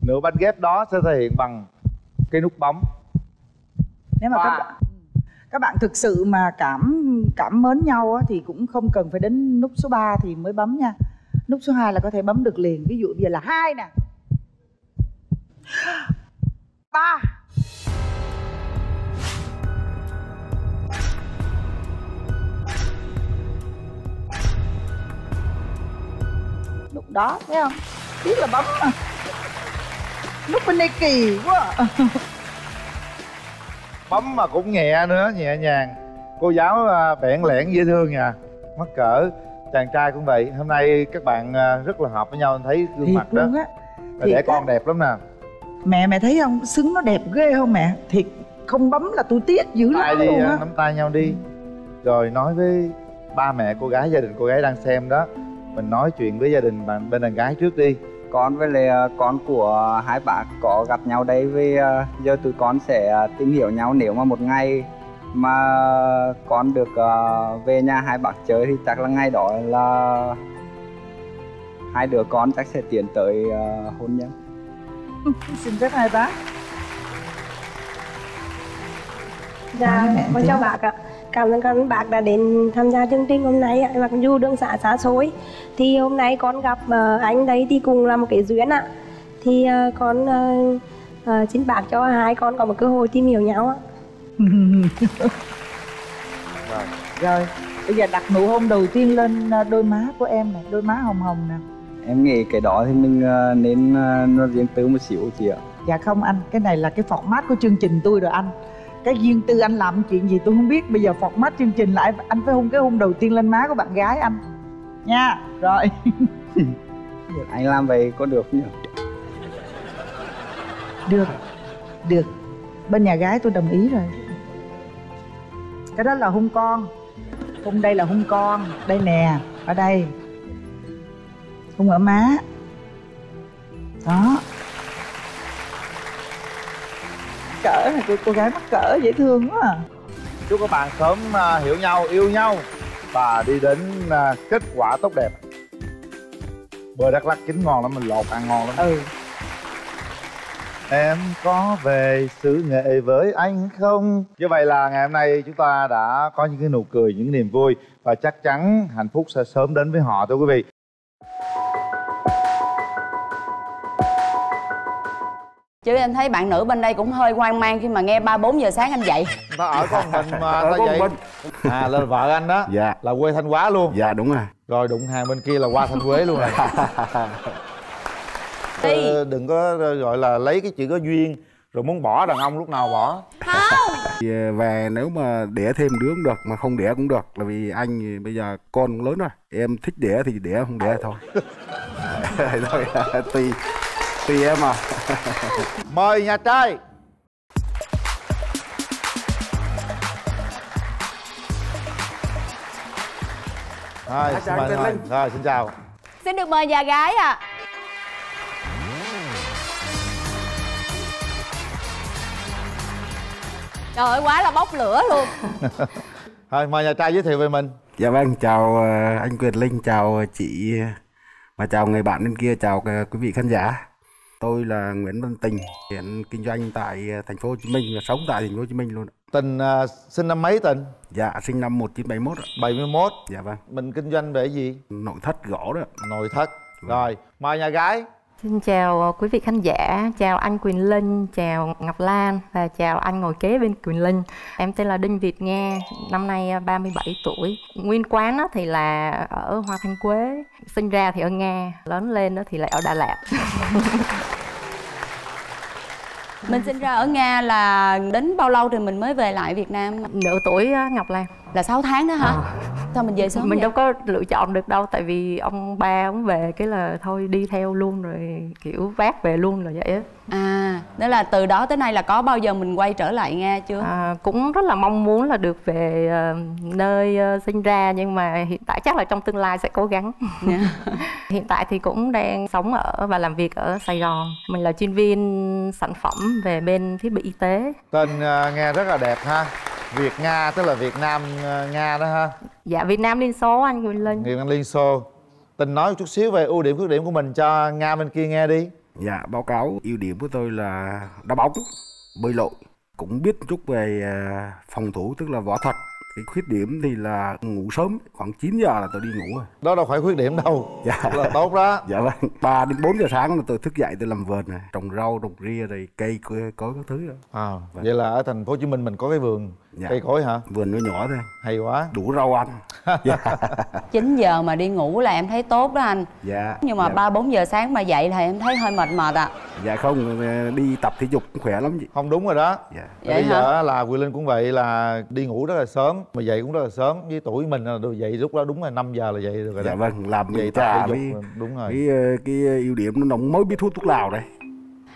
Nửa bánh ghép đó sẽ thể hiện bằng cái nút bấm. Nếu mà các bạn các bạn thực sự mà cảm cảm mến nhau á, thì cũng không cần phải đến nút số 3 thì mới bấm nha. Nút số 2 là có thể bấm được liền. Ví dụ bây giờ là hai nè. Ba nút đó thấy không? Biết là bấm mà. Nút bên đây kỳ quá. À. bấm mà cũng nhẹ nữa nhẹ nhàng. Cô giáo à, bẽn lẽn dễ thương nha. Mắc cỡ chàng trai cũng vậy. Hôm nay các bạn à, rất là hợp với nhau thấy gương thiệt mặt đó. á. Thiệt đẻ á. con đẹp lắm nè. Mẹ mẹ thấy không? Xứng nó đẹp ghê không mẹ? Thiệt không bấm là tôi tiếc dữ lắm đi luôn à, á nắm tay nhau đi. Rồi nói với ba mẹ cô gái gia đình cô gái đang xem đó mình nói chuyện với gia đình bạn bên đàn gái trước đi. Con với lại ờ, con của hai bác có gặp nhau đây với ờ, giờ tụi con sẽ ờ, tìm hiểu nhau nếu mà một ngày mà con được về nhà hai bác chơi thì chắc là ngày đó là hai đứa con chắc sẽ tiến tới hôn nhân. Xin phép hai bác. Dạ, con chào bác ạ. Cảm ơn ơn bác đã đến tham gia chương trình hôm nay ạ. Mặc dù đường xã xa xôi thì hôm nay con gặp ờ, anh đấy thì cùng là một cái duyên ạ. Thì ờ, con ờ, xin bác cho hai con có một cơ hội tìm hiểu nhau ạ. rồi rồi bây giờ đặt nụ hôn đầu tiên lên đôi má của em nè đôi má hồng hồng nè em nghĩ cái đó thì mình nên nó riêng tư một xíu chị ạ dạ không anh cái này là cái format của chương trình tôi rồi anh cái riêng tư anh làm chuyện gì tôi không biết. Bây giờ format chương trình anh- anh phải hôn cái hôn đầu tiên lên má của bạn gái anh. Nha rồi. Anh làm vậy có được không nhỉ? Được được. Bên nhà gái tôi đồng ý rồi. Cái đó là hôn con. Hôn đây là hôn con. Đây nè ở đây. Hôn ở má. Đó cỡ này cô, cô gái mắc cỡ dễ thương quá à. chúc các bạn sớm à, hiểu nhau yêu nhau. Và đi đến à, kết quả tốt đẹp. Bơ đắk lắc chín ngon lắm mình lột ăn ngon lắm. Ừ. Em có về xứ nghệ với anh không? Như vậy là ngày hôm nay chúng ta đã có những cái nụ cười những niềm vui và chắc chắn hạnh phúc sẽ sớm đến với họ thưa quý vị chứ em thấy bạn nữ bên đây cũng hơi hoang mang khi mà nghe ba bốn giờ sáng anh dậy. Ta ở con mình mà ta vậy? mình. à là vợ anh đó. Dạ. Là quê thanh hóa luôn. Dạ đúng rồi. Rồi đụng hàng bên kia là qua thanh huế luôn rồi. Ờ, đừng có gọi là lấy cái chữ có duyên rồi muốn bỏ đàn ông lúc nào bỏ. Thì, ờ, về nếu mà đẻ thêm đứa cũng được mà không đẻ cũng được là vì anh thì bây giờ con cũng lớn rồi. Em thích đẻ thì đẻ không đẻ thôi. Thôi tùy tùy em à mời nhà trai. Rồi, xin mời, rồi xin chào. Xin được mời nhà gái à trời ơi quá là bốc lửa luôn. Rồi mời nhà trai giới thiệu về mình. Dạ vâng chào ờ, anh Quyền Linh chào chị và chào người bạn bên kia chào ờ, quý vị khán giả tôi là Nguyễn Văn Tình hiện kinh doanh tại ờ, thành phố Hồ Chí Minh và sống tại thành phố Hồ Chí Minh luôn tình à, sinh năm mấy tình? Dạ sinh năm 1971 ạ. 71 dạ vâng. Mình kinh doanh về gì? Nội thất gỗ đó nội thất. Rồi mời nhà gái Xin chào ờ, quý vị khán giả, chào anh Quyền Linh, chào Ngọc Lan và chào anh ngồi kế bên Quyền Linh. Em tên là Đinh Việt Nga, năm nay ờ, 37 tuổi. Nguyên quán thì là ở Hoa Thanh Quế, sinh ra thì ở Nga, lớn lên thì lại ở Đà Lạt. mình sinh ra ở nga là đến bao lâu thì mình mới về lại việt nam Nửa tuổi ờ, Ngọc Lan. Là 6 tháng đó hả? Sao mình về sớm mình vậy? đâu có lựa chọn được đâu tại vì ông ba ông về cái là thôi đi theo luôn rồi kiểu vác về luôn là vậy á. À đó là từ đó tới nay là có bao giờ mình quay trở lại nga chưa? À, cũng rất là mong muốn là được về ờ, nơi ờ, sinh ra nhưng mà hiện tại chắc là trong tương lai sẽ cố gắng. Dạ. hiện tại thì cũng đang sống ở và làm việc ở sài gòn. Mình là chuyên viên sản phẩm về bên thiết bị y tế. Tên ờ, nghe rất là đẹp ha việt nga tức là việt nam ờ, nga đó ha. Dạ việt nam liên số anh Quỳnh Linh. Việt nam liên xô. Tình nói một chút xíu về ưu điểm khuyết điểm của mình cho nga bên kia nghe đi. Dạ, báo cáo ưu điểm của tôi là đá bóng, bơi lội, cũng biết chút về à, phòng thủ tức là võ thuật. Cái khuyết điểm thì là ngủ sớm, khoảng 9 giờ là tôi đi ngủ rồi. đó đâu phải khuyết điểm đâu. Dạ. Là tốt đó. Dạ vâng, 3 đến 4 giờ sáng là tôi thức dậy tôi làm vườn này, trồng rau, trồng ria rồi cây cối các thứ rồi. à, vậy là ở thành phố hồ chí minh mình có cái vườn Dạ. cây cối hả Vườn nó nhỏ thôi, hay quá đủ rau ăn. Dạ. 9 giờ mà đi ngủ là em thấy tốt đó anh Dạ. nhưng mà dạ. ba bốn giờ sáng mà dậy thì em thấy hơi mệt mệt ạ Dạ không, đi tập thể dục cũng khỏe lắm chị. không đúng rồi đó Dạ. Vậy bây hả? giờ là Quyền Linh cũng vậy là đi ngủ rất là sớm mà dậy cũng rất là sớm với tuổi mình là dậy lúc đó đúng là 5 giờ là dậy được rồi Dạ đó vâng, làm Vậy dục với, là đúng rồi. ờ, cái ưu điểm nó mới biết hút thuốc lào đây.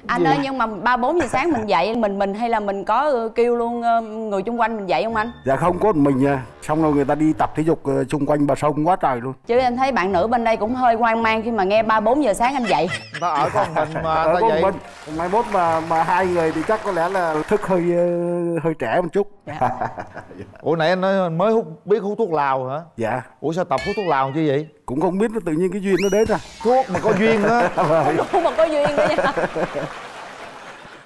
Anh ơi nhưng mà ba bốn giờ sáng mình dậy mình mình hay là mình có ờ, kêu luôn ờ, người chung quanh mình dậy không anh Dạ không có mình à. Xong rồi người ta đi tập thể dục ờ, xung quanh bờ sông quá trời luôn. chứ em thấy bạn nữ bên đây cũng hơi hoang mang khi mà nghe ba bốn giờ sáng anh dậy ta ở có một mình mà người ta dậy mình. Mai mốt mà mà hai người thì chắc có lẽ là thức hơi hơi trẻ một chút. ủa nãy anh nói mới hút biết hút thuốc lào hả Dạ. ủa sao tập hút thuốc lào chứ vậy Cũng không biết nó tự nhiên cái duyên nó đến à. thuốc mà có duyên á không mà có duyên nữa nha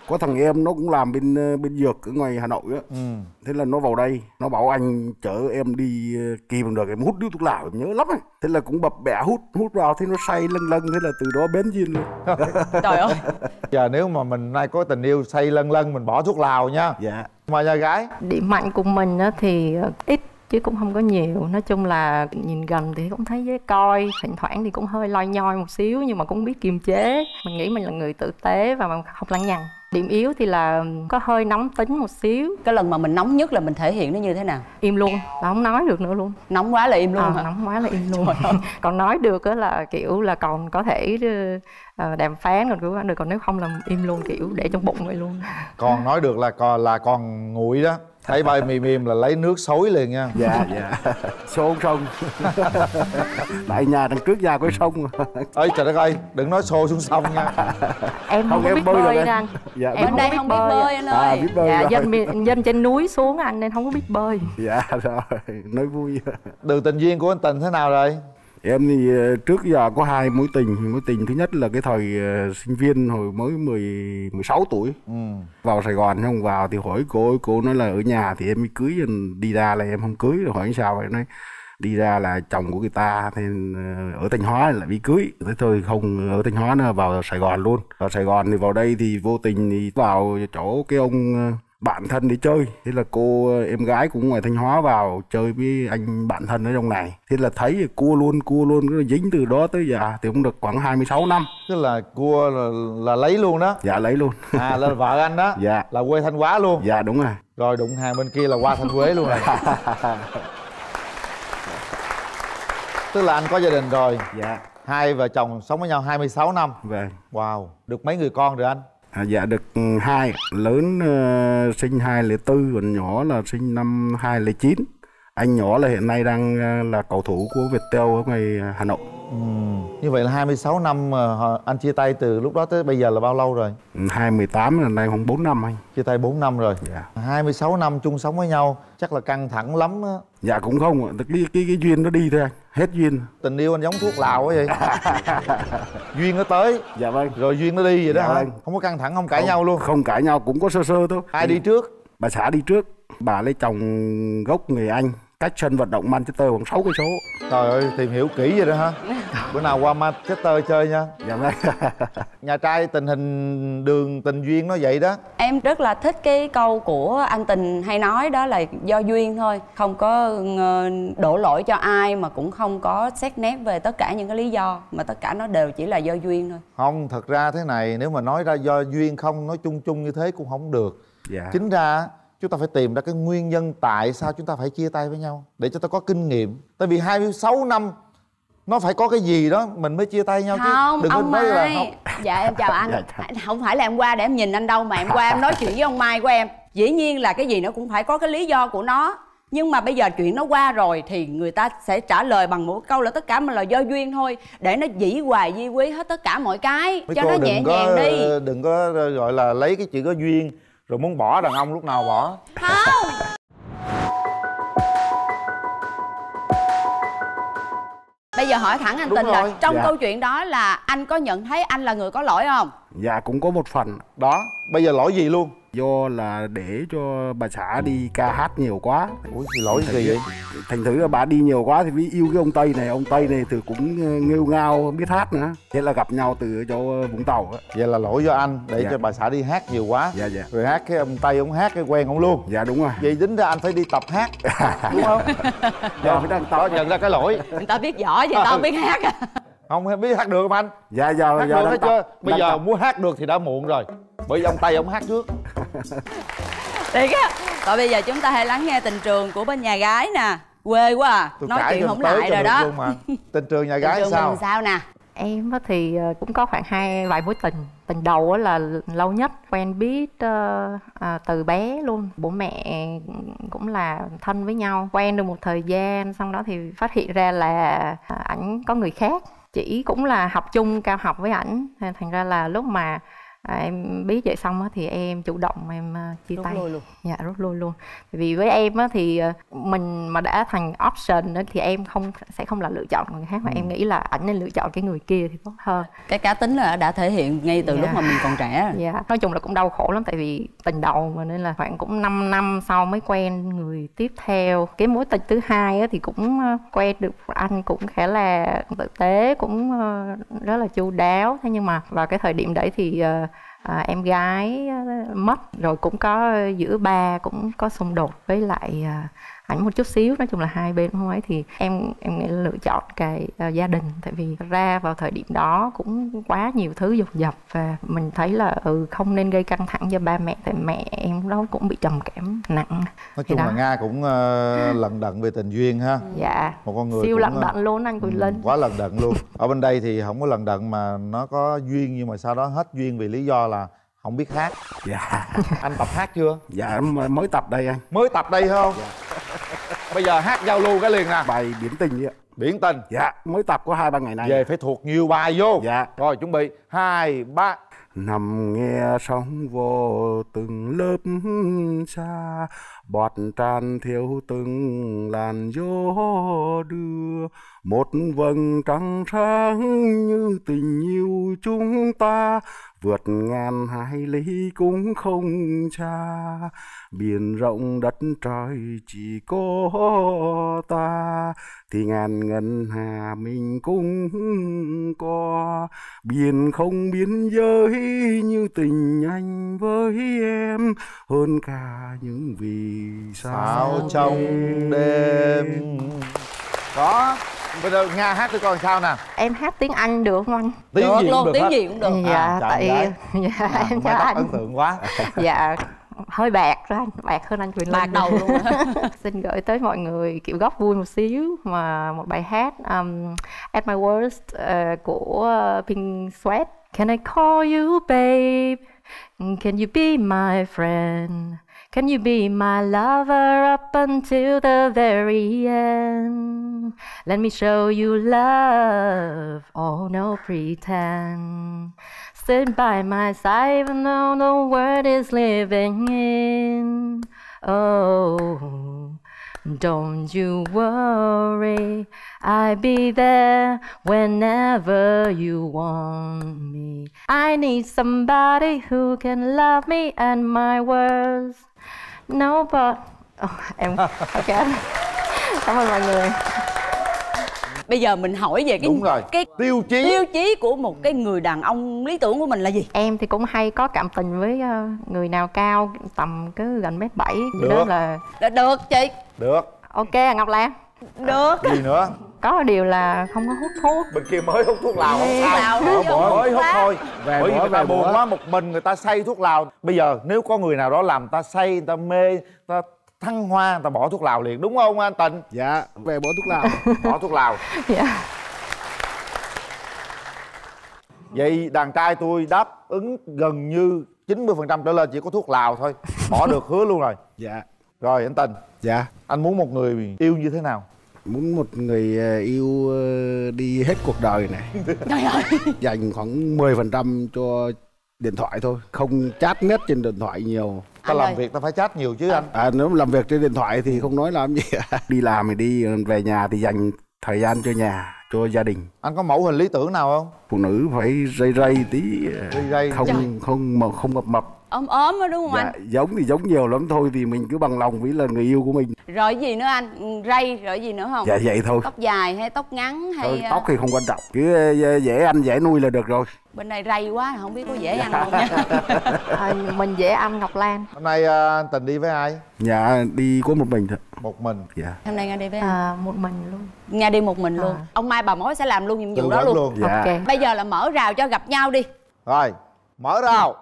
Có thằng em nó cũng làm bên ờ, bên dược ở ngoài Hà Nội á. ừ. Thế là nó vào đây, nó bảo anh chở em đi ờ, kìm được em hút điếu thuốc lào em nhớ lắm ấy. Thế là cũng bập bẹ hút hút vào thế nó say lâng lâng thế là từ đó bén duyên luôn. trời ơi giờ nếu mà mình nay có tình yêu say lân lân mình bỏ thuốc lào nha Dạ. mà nhà gái điểm mạnh của mình á thì ờ, ít chứ cũng không có nhiều nói chung là nhìn gần thì cũng thấy dễ coi thỉnh thoảng thì cũng hơi loi nhoi một xíu nhưng mà cũng biết kiềm chế mình nghĩ mình là người tử tế và không lăng nhằng điểm yếu thì là có hơi nóng tính một xíu. Cái lần mà mình nóng nhất là mình thể hiện nó như thế nào? Im luôn là không nói được nữa luôn. Nóng quá là im luôn Ờ, hả? nóng quá là im luôn. Còn nói được á là kiểu là còn có thể ờ, đàm phán còn cứu được còn nếu không là im luôn kiểu để trong bụng vậy luôn. Còn nói được là còn là còn nguội đó thấy bay mềm mềm là lấy nước xối liền nha Dạ dạ. Xôn sông. Tại nhà đằng trước nhà có sông. ơi trời đất ơi đừng nói xô xuống sông nha em không, Không, em biết bơi bơi, rồi anh Dạ, em bên đây không biết bơi anh ơi À, biết bơi dạ, rồi. dân miền- dân trên núi xuống anh nên không có biết bơi Dạ rồi, nói vui. đường tình duyên của anh tình thế nào rồi Em thì ờ, trước giờ có hai mối tình, mối tình thứ nhất là cái thời ờ, sinh viên hồi mới 10 16 tuổi. ừ. Vào Sài Gòn không vào thì hỏi cô, cô nói là ở nhà thì em mới cưới, đi ra là em không cưới, rồi hỏi sao vậy nói đi ra là chồng của người ta thì ờ, ở Thanh Hóa lại bị cưới thế thôi không ở Thanh Hóa nữa vào Sài Gòn luôn vào Sài Gòn thì vào đây thì vô tình thì vào chỗ cái ông bạn thân đi chơi. Thế là cô ờ, em gái cũng ngoài Thanh Hóa vào chơi với anh bạn thân ở trong này. Thế là thấy cua luôn cua luôn cái dính từ đó tới giờ thì cũng được khoảng 26 năm. Tức là cua là, là lấy luôn đó? Dạ lấy luôn. À là vợ anh đó? Dạ. Là quê thanh hóa luôn? Dạ đúng rồi. Rồi đụng hàng bên kia là qua thanh quế luôn rồi. Tức là anh có gia đình rồi? Dạ. Hai vợ chồng sống với nhau 26 năm. Vâng. Wow được mấy người con rồi anh À, dạ được ừ, hai. Lớn uh, sinh 2004 còn nhỏ là sinh năm 2009 anh nhỏ là hiện nay đang uh, là cầu thủ của Viettel ở ngoài ờ, Hà Nội ừ. như vậy là 26 năm mà anh chia tay từ lúc đó tới bây giờ là bao lâu rồi? Ừ, 2018 là nay khoảng 4 năm anh. Chia tay 4 năm rồi. Dạ. 26 năm chung sống với nhau chắc là căng thẳng lắm á. Dạ cũng không ạ. cái, cái cái duyên nó đi thôi anh. Hết duyên. Tình yêu anh giống thuốc lào quá vậy. Duyên nó tới. Dạ vâng. Rồi duyên nó đi vậy đó Dạ hả? vâng. không có căng thẳng không cãi Không- nhau luôn. không cãi nhau cũng có sơ sơ thôi. Ai đi trước? bà xã đi trước. Bà lấy chồng gốc người Anh cách sân vận động Manchester khoảng 6 cây số. Trời ơi tìm hiểu kỹ vậy đó hả? Bữa nào qua Manchester chơi nha. Dạ vâng. Nhà trai tình hình đường tình duyên nó vậy đó. Em rất là thích cái câu của anh tình hay nói đó là do duyên thôi. Không có ờ, đổ lỗi cho ai mà cũng không có xét nét về tất cả những cái lý do mà tất cả nó đều chỉ là do duyên thôi. Không thật ra thế này nếu mà nói ra do duyên không nói chung chung như thế cũng không được. Dạ. Chính ra chúng ta phải tìm ra cái nguyên nhân tại sao chúng ta phải chia tay với nhau để cho ta có kinh nghiệm. Tại vì 26 năm nó phải có cái gì đó mình mới chia tay nhau không chứ đừng có ông nói mai là không. Dạ em chào anh. Dạ, không phải là em qua để em nhìn anh đâu mà em qua em nói chuyện với ông mai của em. Dĩ nhiên là cái gì nó cũng phải có cái lý do của nó. Nhưng mà bây giờ chuyện nó qua rồi thì người ta sẽ trả lời bằng một câu là tất cả mình là do duyên thôi. Để nó dĩ hoài di quý hết tất cả mọi cái. Mấy cho nó đừng nhẹ có nhàng đi. đừng có gọi là lấy cái chuyện có duyên rồi muốn bỏ đàn ông lúc nào bỏ? Không. Bây giờ hỏi thẳng anh Đúng tình là rồi. trong Dạ. câu chuyện đó là anh có nhận thấy anh là người có lỗi không? Dạ cũng có một phần. Đó bây giờ lỗi gì luôn do là để cho bà xã đi ca hát nhiều quá. Ủa thì lỗi gì vậy? thành thử là bà đi nhiều quá thì mới yêu cái ông tây này. Ông tây này thì cũng ờ, nghêu ngao không biết hát nữa. Thế là gặp nhau từ chỗ vũng tàu á. Vậy là lỗi do anh để Dạ. cho bà xã đi hát nhiều quá. Dạ dạ. Rồi hát cái ông tây ông hát cái quen ông luôn. Dạ đúng rồi. Vậy tính ra anh phải đi tập hát đúng không? Dạ, phải đăng đó nhận ra cái lỗi. Người ta biết võ chứ tao không biết hát à. Không biết hát được không anh? Dạ giờ hát giờ được đang hết tập, chưa? Bây đang giờ tập. muốn hát được thì đã muộn rồi. Bởi vì ông tây ông hát trước Thiệt á. Rồi bây giờ chúng ta hãy lắng nghe tình trường của bên nhà gái nè. Quê quá à. Tôi Nói chuyện không lại rồi đó. tình trường nhà Tình gái trường sao? mình sao nè? Em thì ờ, cũng có khoảng hai vài mối tình. Tình đầu á là lâu nhất. Quen biết ờ, à, từ bé luôn. Bố mẹ cũng là thân với nhau. Quen được một thời gian Xong đó thì phát hiện ra là à, ảnh có người khác. Chỉ cũng là học chung cao học với ảnh. Thành ra là lúc mà à, em biết vậy xong á thì em chủ động em à, chia Rút tay lui luôn. dạ rút lui luôn vì với em á thì ờ, mình mà đã thành option á, thì em không sẽ không là lựa chọn người khác mà Ừ. em nghĩ là ảnh nên lựa chọn cái người kia thì tốt hơn Cái cá tính là đã thể hiện ngay từ Dạ. lúc mà mình còn trẻ dạ nói chung là cũng đau khổ lắm tại vì tình đầu mà nên là khoảng cũng 5 năm sau mới quen người tiếp theo cái mối tình thứ hai á, thì cũng ờ, quen được anh cũng khá là tử tế cũng rất là chu đáo thế nhưng mà vào cái thời điểm đấy thì à, em gái ờ, mất rồi cũng có ờ, giữa ba cũng có xung đột với lại à, ảnh một chút xíu nói chung là hai bên không ấy thì em em nghĩ là lựa chọn cái ờ, gia đình. Tại vì ra vào thời điểm đó cũng quá nhiều thứ dồn dập và mình thấy là ừ không nên gây căng thẳng cho ba mẹ tại mẹ em đó cũng bị trầm cảm nặng. Nói chung là nga cũng ờ, lận đận về tình duyên ha. Dạ. Một con người siêu lận ờ, đận luôn anh Quỳnh ừ, Linh. quá lần đận luôn. Ở bên đây thì không có lần đận mà nó có duyên nhưng mà sau đó hết duyên vì lý do là không biết hát. Dạ. Anh tập hát chưa? Dạ mới tập đây anh. Mới tập đây phải không bây giờ hát giao lưu cái liền nè. Bài biển tình vậy ạ. Biển tình. Dạ mới tập có hai ba ngày nay. Về phải thuộc nhiều bài vô. Dạ. Rồi chuẩn bị. Hai ba. Nằm nghe sóng vô từng lớp xa bọt tràn theo từng làn gió đưa. Một vầng trăng sáng như tình yêu chúng ta vượt ngàn hải lý cũng không xa. Biển rộng đất trời chỉ có ta. Thì ngàn ngân hà mình cũng có. Biển không biên giới như tình anh với em. Hơn cả những vì sao sao trong đêm. đó bây giờ nga hát cho con sao nè. Em hát tiếng Anh được không anh? Tiếng Được. Gì luôn, cũng được tiếng hết. gì cũng được. dạ À, tại dạ À, em tóc anh. ấn tượng quá. Dạ hơi bạc đó anh bạc hơn anh Quỳnh Bạc đầu luôn xin gửi tới mọi người kiểu góc vui một xíu mà một bài hát um, At My Worst uh, của Pink Sweat. Can I call you babe? Can you be my friend Can you be my lover up until the very end? Let me show you love, oh no pretend. Sit by my side even though the world is living in. Oh, don't you worry, I'll be there whenever you want me. I need somebody who can love me and my words. No, but oh, em. Ok. Cảm ơn mọi người. Bây giờ mình hỏi về cái đúng rồi. cái tiêu chí. tiêu chí của một cái người đàn ông lý tưởng của mình là gì? em thì cũng hay có cảm tình với ờ, người nào cao tầm cứ gần mét bảy đó là Được, chị. Được. Ok à, Ngọc Lan. Được. Gì nữa có điều là không có hút thuốc. Bên kia mới hút thuốc lào không sao? Lào bỏ mới hút lá. thôi. Về bởi vì người ta buồn bữa. quá một mình người ta say thuốc lào. Bây giờ nếu có người nào đó làm ta say người ta mê người ta thăng hoa người ta bỏ thuốc lào liền. Đúng không anh tịnh? Dạ về bỏ thuốc lào. Bỏ thuốc lào. Dạ. Vậy đàn trai tôi đáp ứng gần như 90% trở lên chỉ có thuốc lào thôi. Bỏ được hứa luôn rồi. Dạ. Rồi anh tình dạ. Anh muốn một người yêu như thế nào muốn một người ờ, yêu ờ, đi hết cuộc đời này. Dành khoảng 10% cho điện thoại thôi không chat net trên điện thoại nhiều. Ta Anh làm ơi. việc ta phải chat nhiều chứ anh. À nếu làm việc trên điện thoại thì không nói làm gì. Đi làm thì đi về nhà thì dành thời gian cho nhà cho gia đình. Anh có mẫu hình lý tưởng nào không? Phụ nữ phải rây rây tí Rây rây. không không mà không mập mập ốm ốm đó đúng không dạ, anh? giống thì giống nhiều lắm. Thôi thì mình cứ bằng lòng với là người yêu của mình. Rồi gì nữa anh? Ừ, rây rồi gì nữa không? Dạ vậy thôi. Tóc dài hay tóc ngắn hay Thôi, ờ, tóc thì không quan trọng. Cứ ờ, dễ ăn dễ nuôi là được rồi. Bên đây rây quá không biết có dễ ăn không nha. À, mình dễ ăn ngọc lan hôm nay à, anh tình đi với ai? Dạ đi có một mình thôi. Một mình. Dạ. Hôm nay nga đi với ai? À, một mình luôn. Nga đi một mình luôn. Ông mai bà mối sẽ làm luôn nhiệm vụ đó luôn, luôn. Dạ. ok. Bây giờ là mở rào cho gặp nhau đi. Rồi mở rào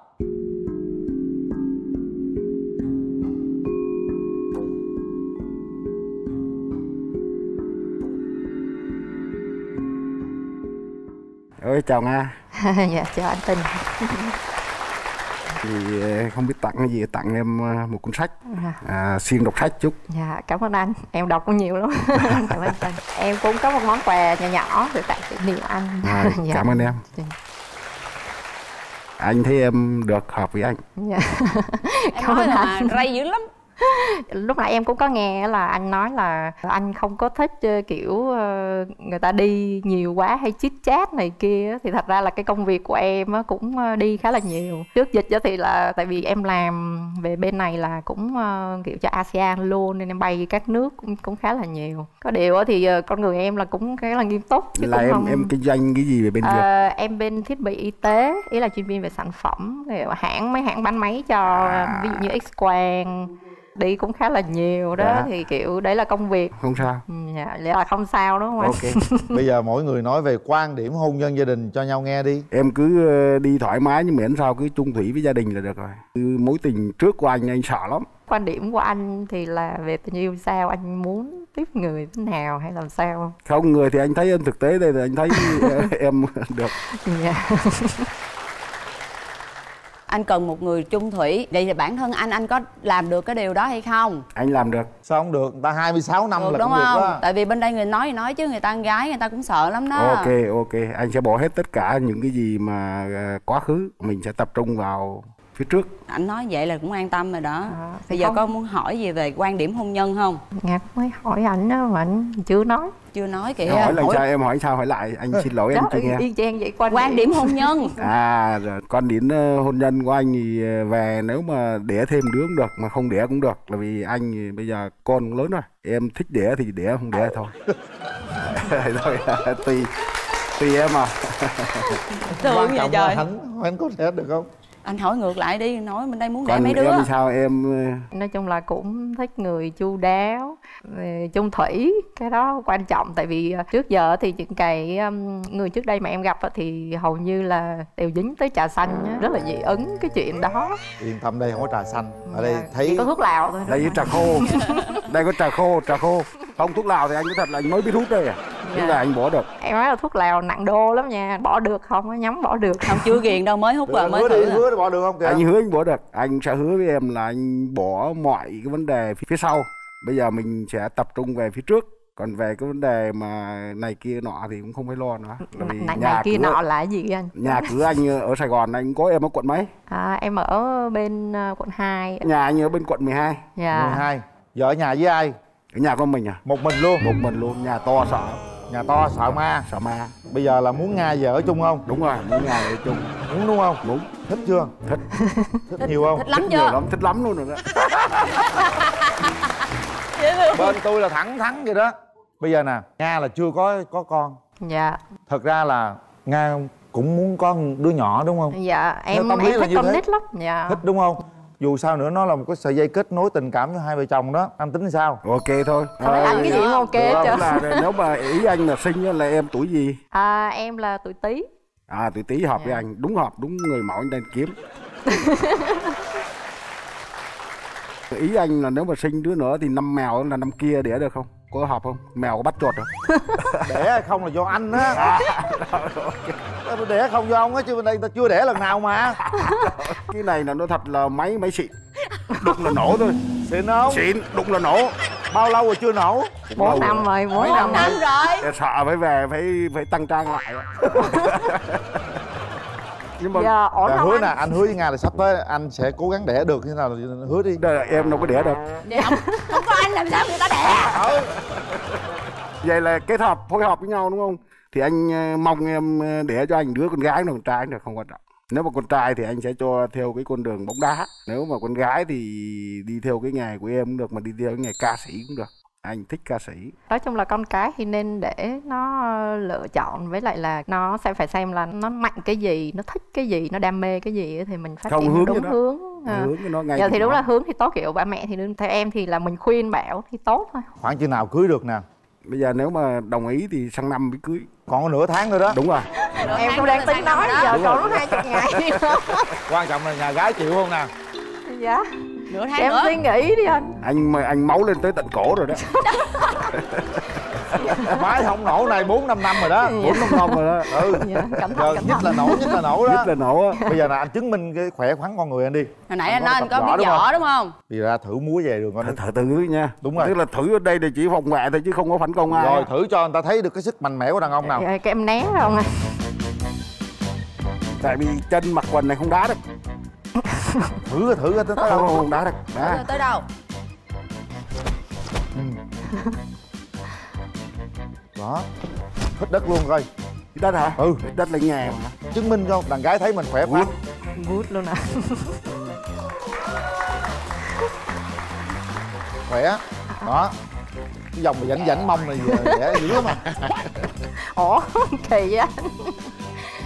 ơi chào nga. Dạ chào anh tình thì ờ, không biết tặng cái gì tặng em ờ, một cuốn sách. À, à, siêng đọc sách chút. Dạ cảm ơn anh. Em đọc cũng nhiều lắm. Cảm ơn anh. Em cũng có một món quà nhỏ nhỏ để tặng kỷ niệm anh. Rồi, Dạ. cảm ơn em. Dạ. anh thấy em được hợp với anh. Dạ. cảm ơn anh. rây dữ lắm lúc nãy em cũng có nghe là anh nói là anh không có thích ờ, kiểu ờ, người ta đi nhiều quá hay chít chat này kia thì thật ra là cái công việc của em cũng ờ, đi khá là nhiều. Trước dịch thì là tại vì em làm về bên này là cũng kiểu cho ASEAN luôn nên em bay các nước cũng cũng khá là nhiều. Có điều thì con người em là cũng khá là nghiêm túc chứ là cũng em không em kinh doanh cái gì về bên Việt Ờ, em bên thiết bị y tế ý là chuyên viên về sản phẩm hãng mấy hãng bán máy cho ví dụ như X quang đi cũng khá là nhiều đó Dạ. thì kiểu đấy là công việc. Không sao. Ừ, dạ, lẽ là không sao đúng không anh? Ok. Bây giờ mỗi người nói về quan điểm hôn nhân gia đình cho nhau nghe đi. Em cứ ờ, đi thoải mái nhưng miễn sao cứ chung thủy với gia đình là được rồi. Mối tình trước của anh anh sợ lắm. Quan điểm của anh thì là về tình yêu sao? Anh muốn tiếp người thế nào hay làm sao không? Người thì anh thấy em thực tế đây thì anh thấy ờ, em được. Dạ anh cần một người chung thủy. Vậy thì bản thân anh anh có làm được cái điều đó hay không? Anh làm được. Sao không được? Người ta 26 năm được là đúng cũng được không? đó. Tại vì bên đây người nói thì nói chứ người ta con gái người ta cũng sợ lắm đó. Ok ok. Anh sẽ bỏ hết tất cả những cái gì mà ờ, quá khứ. Mình sẽ tập trung vào phía trước. Anh nói vậy là cũng an tâm rồi đó. À, bây giờ không. con muốn hỏi gì về quan điểm hôn nhân không? Ngạc mới hỏi anh đó mà anh chưa nói. Chưa nói kìa. Em hỏi lần Hỏi sau em hỏi sao hỏi lại anh xin lỗi em đó chưa nghe. y chang vậy quan, quan điểm. hôn nhân. À rồi quan điểm ờ, hôn nhân của anh thì ờ, về nếu mà đẻ thêm đứa cũng được mà không đẻ cũng được là vì anh thì bây giờ con cũng lớn rồi em thích đẻ thì đẻ không đẻ thôi. Thôi tùy tùy em à Tưởng vậy trọng trời. là anh anh có thể được không anh hỏi ngược lại đi nói bên đây muốn còn mấy đứa. em sao em ờ, nói chung là cũng thích người chu đáo ờ, chung thủy cái đó quan trọng. Tại vì ờ, trước giờ thì những cái người trước đây mà em gặp á thì hầu như là đều dính tới trà xanh á, rất là dị ứng cái chuyện đó. Yên tâm đây không có trà xanh. Ở đây Dạ, thấy chỉ có thuốc lào thôi. Đây có trà khô. Đây có trà khô trà khô không thuốc lào thì anh nói thật là anh mới biết hút đây à. Tức Dạ. là anh bỏ được. Em nói là thuốc lào nặng đô lắm nha. Bỏ được không? Nhắm bỏ được không? Chưa ghiền đâu mới hút vào mới hứa thử đi hứa đi bỏ được không kìa? Anh hứa anh bỏ được. Anh sẽ hứa với em là anh bỏ mọi cái vấn đề phía sau. Bây giờ mình sẽ tập trung về phía trước. Còn về cái vấn đề mà này kia nọ thì cũng không phải lo nữa. Bởi vì này, này kia cửa- nọ là gì anh? nhà cửa anh ở Sài Gòn anh có em ở quận mấy? À, em ở bên ờ, quận 2 nhà anh ở bên quận 12 dạ. 12 Vợ ở nhà với ai ở nhà con mình à? Một mình luôn. Một mình luôn. Nhà to sợ. Nhà to sợ ma. Sợ ma. Bây giờ là muốn nga về ở chung không? Đúng rồi muốn nhà ở chung. Muốn đúng không? Đúng thích chưa? Thích. Thích nhiều không? Thích lắm nhiều chưa? lắm thích lắm luôn rồi đó. Bên tôi là thẳng thắn vậy đó. Bây giờ nè nga là chưa có có con. Dạ. Thật ra là nga cũng muốn có đứa nhỏ đúng không? Dạ em em thích như con thế. nít lắm. Dạ. Thích đúng không dù sao nữa nó là một cái sợi dây kết nối tình cảm giữa hai vợ chồng đó. Anh tính sao? Ok thôi. Thôi anh cái gì cũng ok hết Được trơn. không? là nếu mà ý anh là sinh á, là em tuổi gì? À, em là tuổi tý. À tuổi tí hợp với anh. Đúng hợp đúng người mẫu anh đang kiếm. Ý anh là nếu mà sinh đứa nữa thì năm mèo là năm kia đẻ được không có hợp không? Mèo có bắt chuột không? Đẻ hay không là do anh á. À, Tôi đẻ không do ông á chứ bên đây ta chưa đẻ lần nào mà. Cái này là nó thật là máy máy xịn. Đụng là nổ thôi. Xịn không? Xịn đụng là nổ. Bao lâu rồi chưa nổ? Bốn năm rồi. bốn năm rồi. rồi. Sợ phải về phải phải tăng trang lại nhưng mà giờ ổn Dạ, không hứa anh. nè anh hứa với nga là sắp tới anh sẽ cố gắng đẻ được thế nào là hứa đi. Đây là em đâu có đẻ được. Vậy không, không có anh làm sao người ta đẻ? Vậy là kết hợp phối hợp với nhau đúng không? Thì anh ờ, mong em ờ, đẻ cho anh đứa con gái con trai là không quan trọng. Nếu mà con trai thì anh sẽ cho theo cái con đường bóng đá. Nếu mà con gái thì đi theo cái nghề của em cũng được mà đi theo cái nghề ca sĩ cũng được anh thích ca sĩ. Nói chung là con cái thì nên để nó lựa chọn với lại là nó sẽ phải xem là nó mạnh cái gì nó thích cái gì nó đam mê cái gì thì mình phát Không triển hướng đúng nó. hướng À. hướng nó ngay giờ từ thì đúng nhỏ. là hướng thì tốt kiểu ba mẹ thì đương- theo em thì là mình khuyên bảo thì tốt thôi. Khoảng chừng nào cưới được nè? Bây giờ nếu mà đồng ý thì sang năm mới cưới. Còn có nửa tháng nữa đó. Đúng rồi. Em cũng đang tính nói giờ còn hai chục ngày. Quan trọng là nhà gái chịu không nè? Dạ nửa tháng em nữa. suy nghĩ đi anh. Anh mà anh máu lên tới tận cổ rồi đó. Máy không nổ này bốn năm năm rồi đó. Bốn năm năm rồi đó. Ừ. Dạ, cẩn thận, Giờ cẩn nhất là nổ nhất là nổ đó. Nhất là nổ á. Bây giờ là anh chứng minh cái khỏe khoắn con người anh đi. Hồi nãy anh nói anh có võ biết đúng võ không? đúng không? Bây giờ ra thử múa về đường con thử, thử từ nha. Đúng rồi. tức là thử ở đây thì chỉ phòng vệ thôi chứ không có phản công ai rồi thử cho người ta thấy được cái sức mạnh mẽ của đàn ông nào. Dạ, cái em né không anh? Tại vì chân mặc quần này không đá được thử thử tới tới không, đâu không đá được tới, đâu? Đó. Hít đất luôn coi. Đất hả? Ừ. Đất là nhà mà. Chứng minh cho đàn gái thấy mình khỏe khoắn. Vút. Luôn à? Khỏe. Đó. Cái dòng mà rảnh rảnh mông này dễ dữ lắm à. Ủa kỳ á